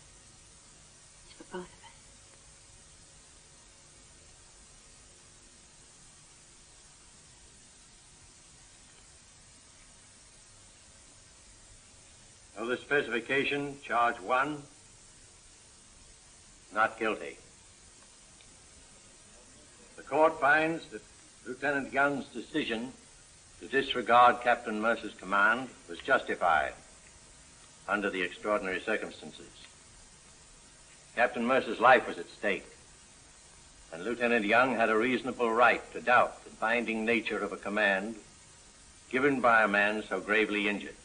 It's for both of us. Of the specification, charge one, not guilty. The court finds that Lieutenant Young's decision to disregard Captain Mercer's command was justified under the extraordinary circumstances. Captain Mercer's life was at stake, and Lieutenant Young had a reasonable right to doubt the binding nature of a command given by a man so gravely injured.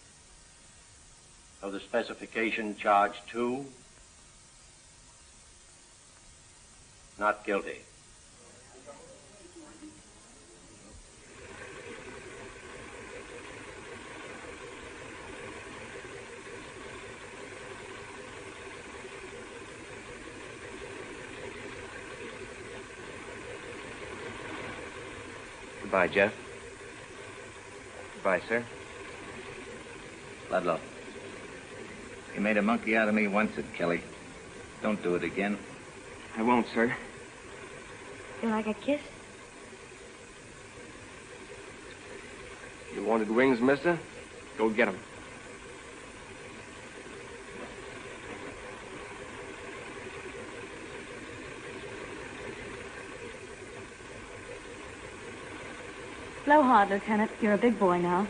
Of the specification, charge two, not guilty. Goodbye, Jeff. Goodbye, sir. Ludlow. You made a monkey out of me once at Kelly. Don't do it again. I won't, sir. You like a kiss? You wanted wings, mister? Go get 'em. Blow hard, Lieutenant. You're a big boy now.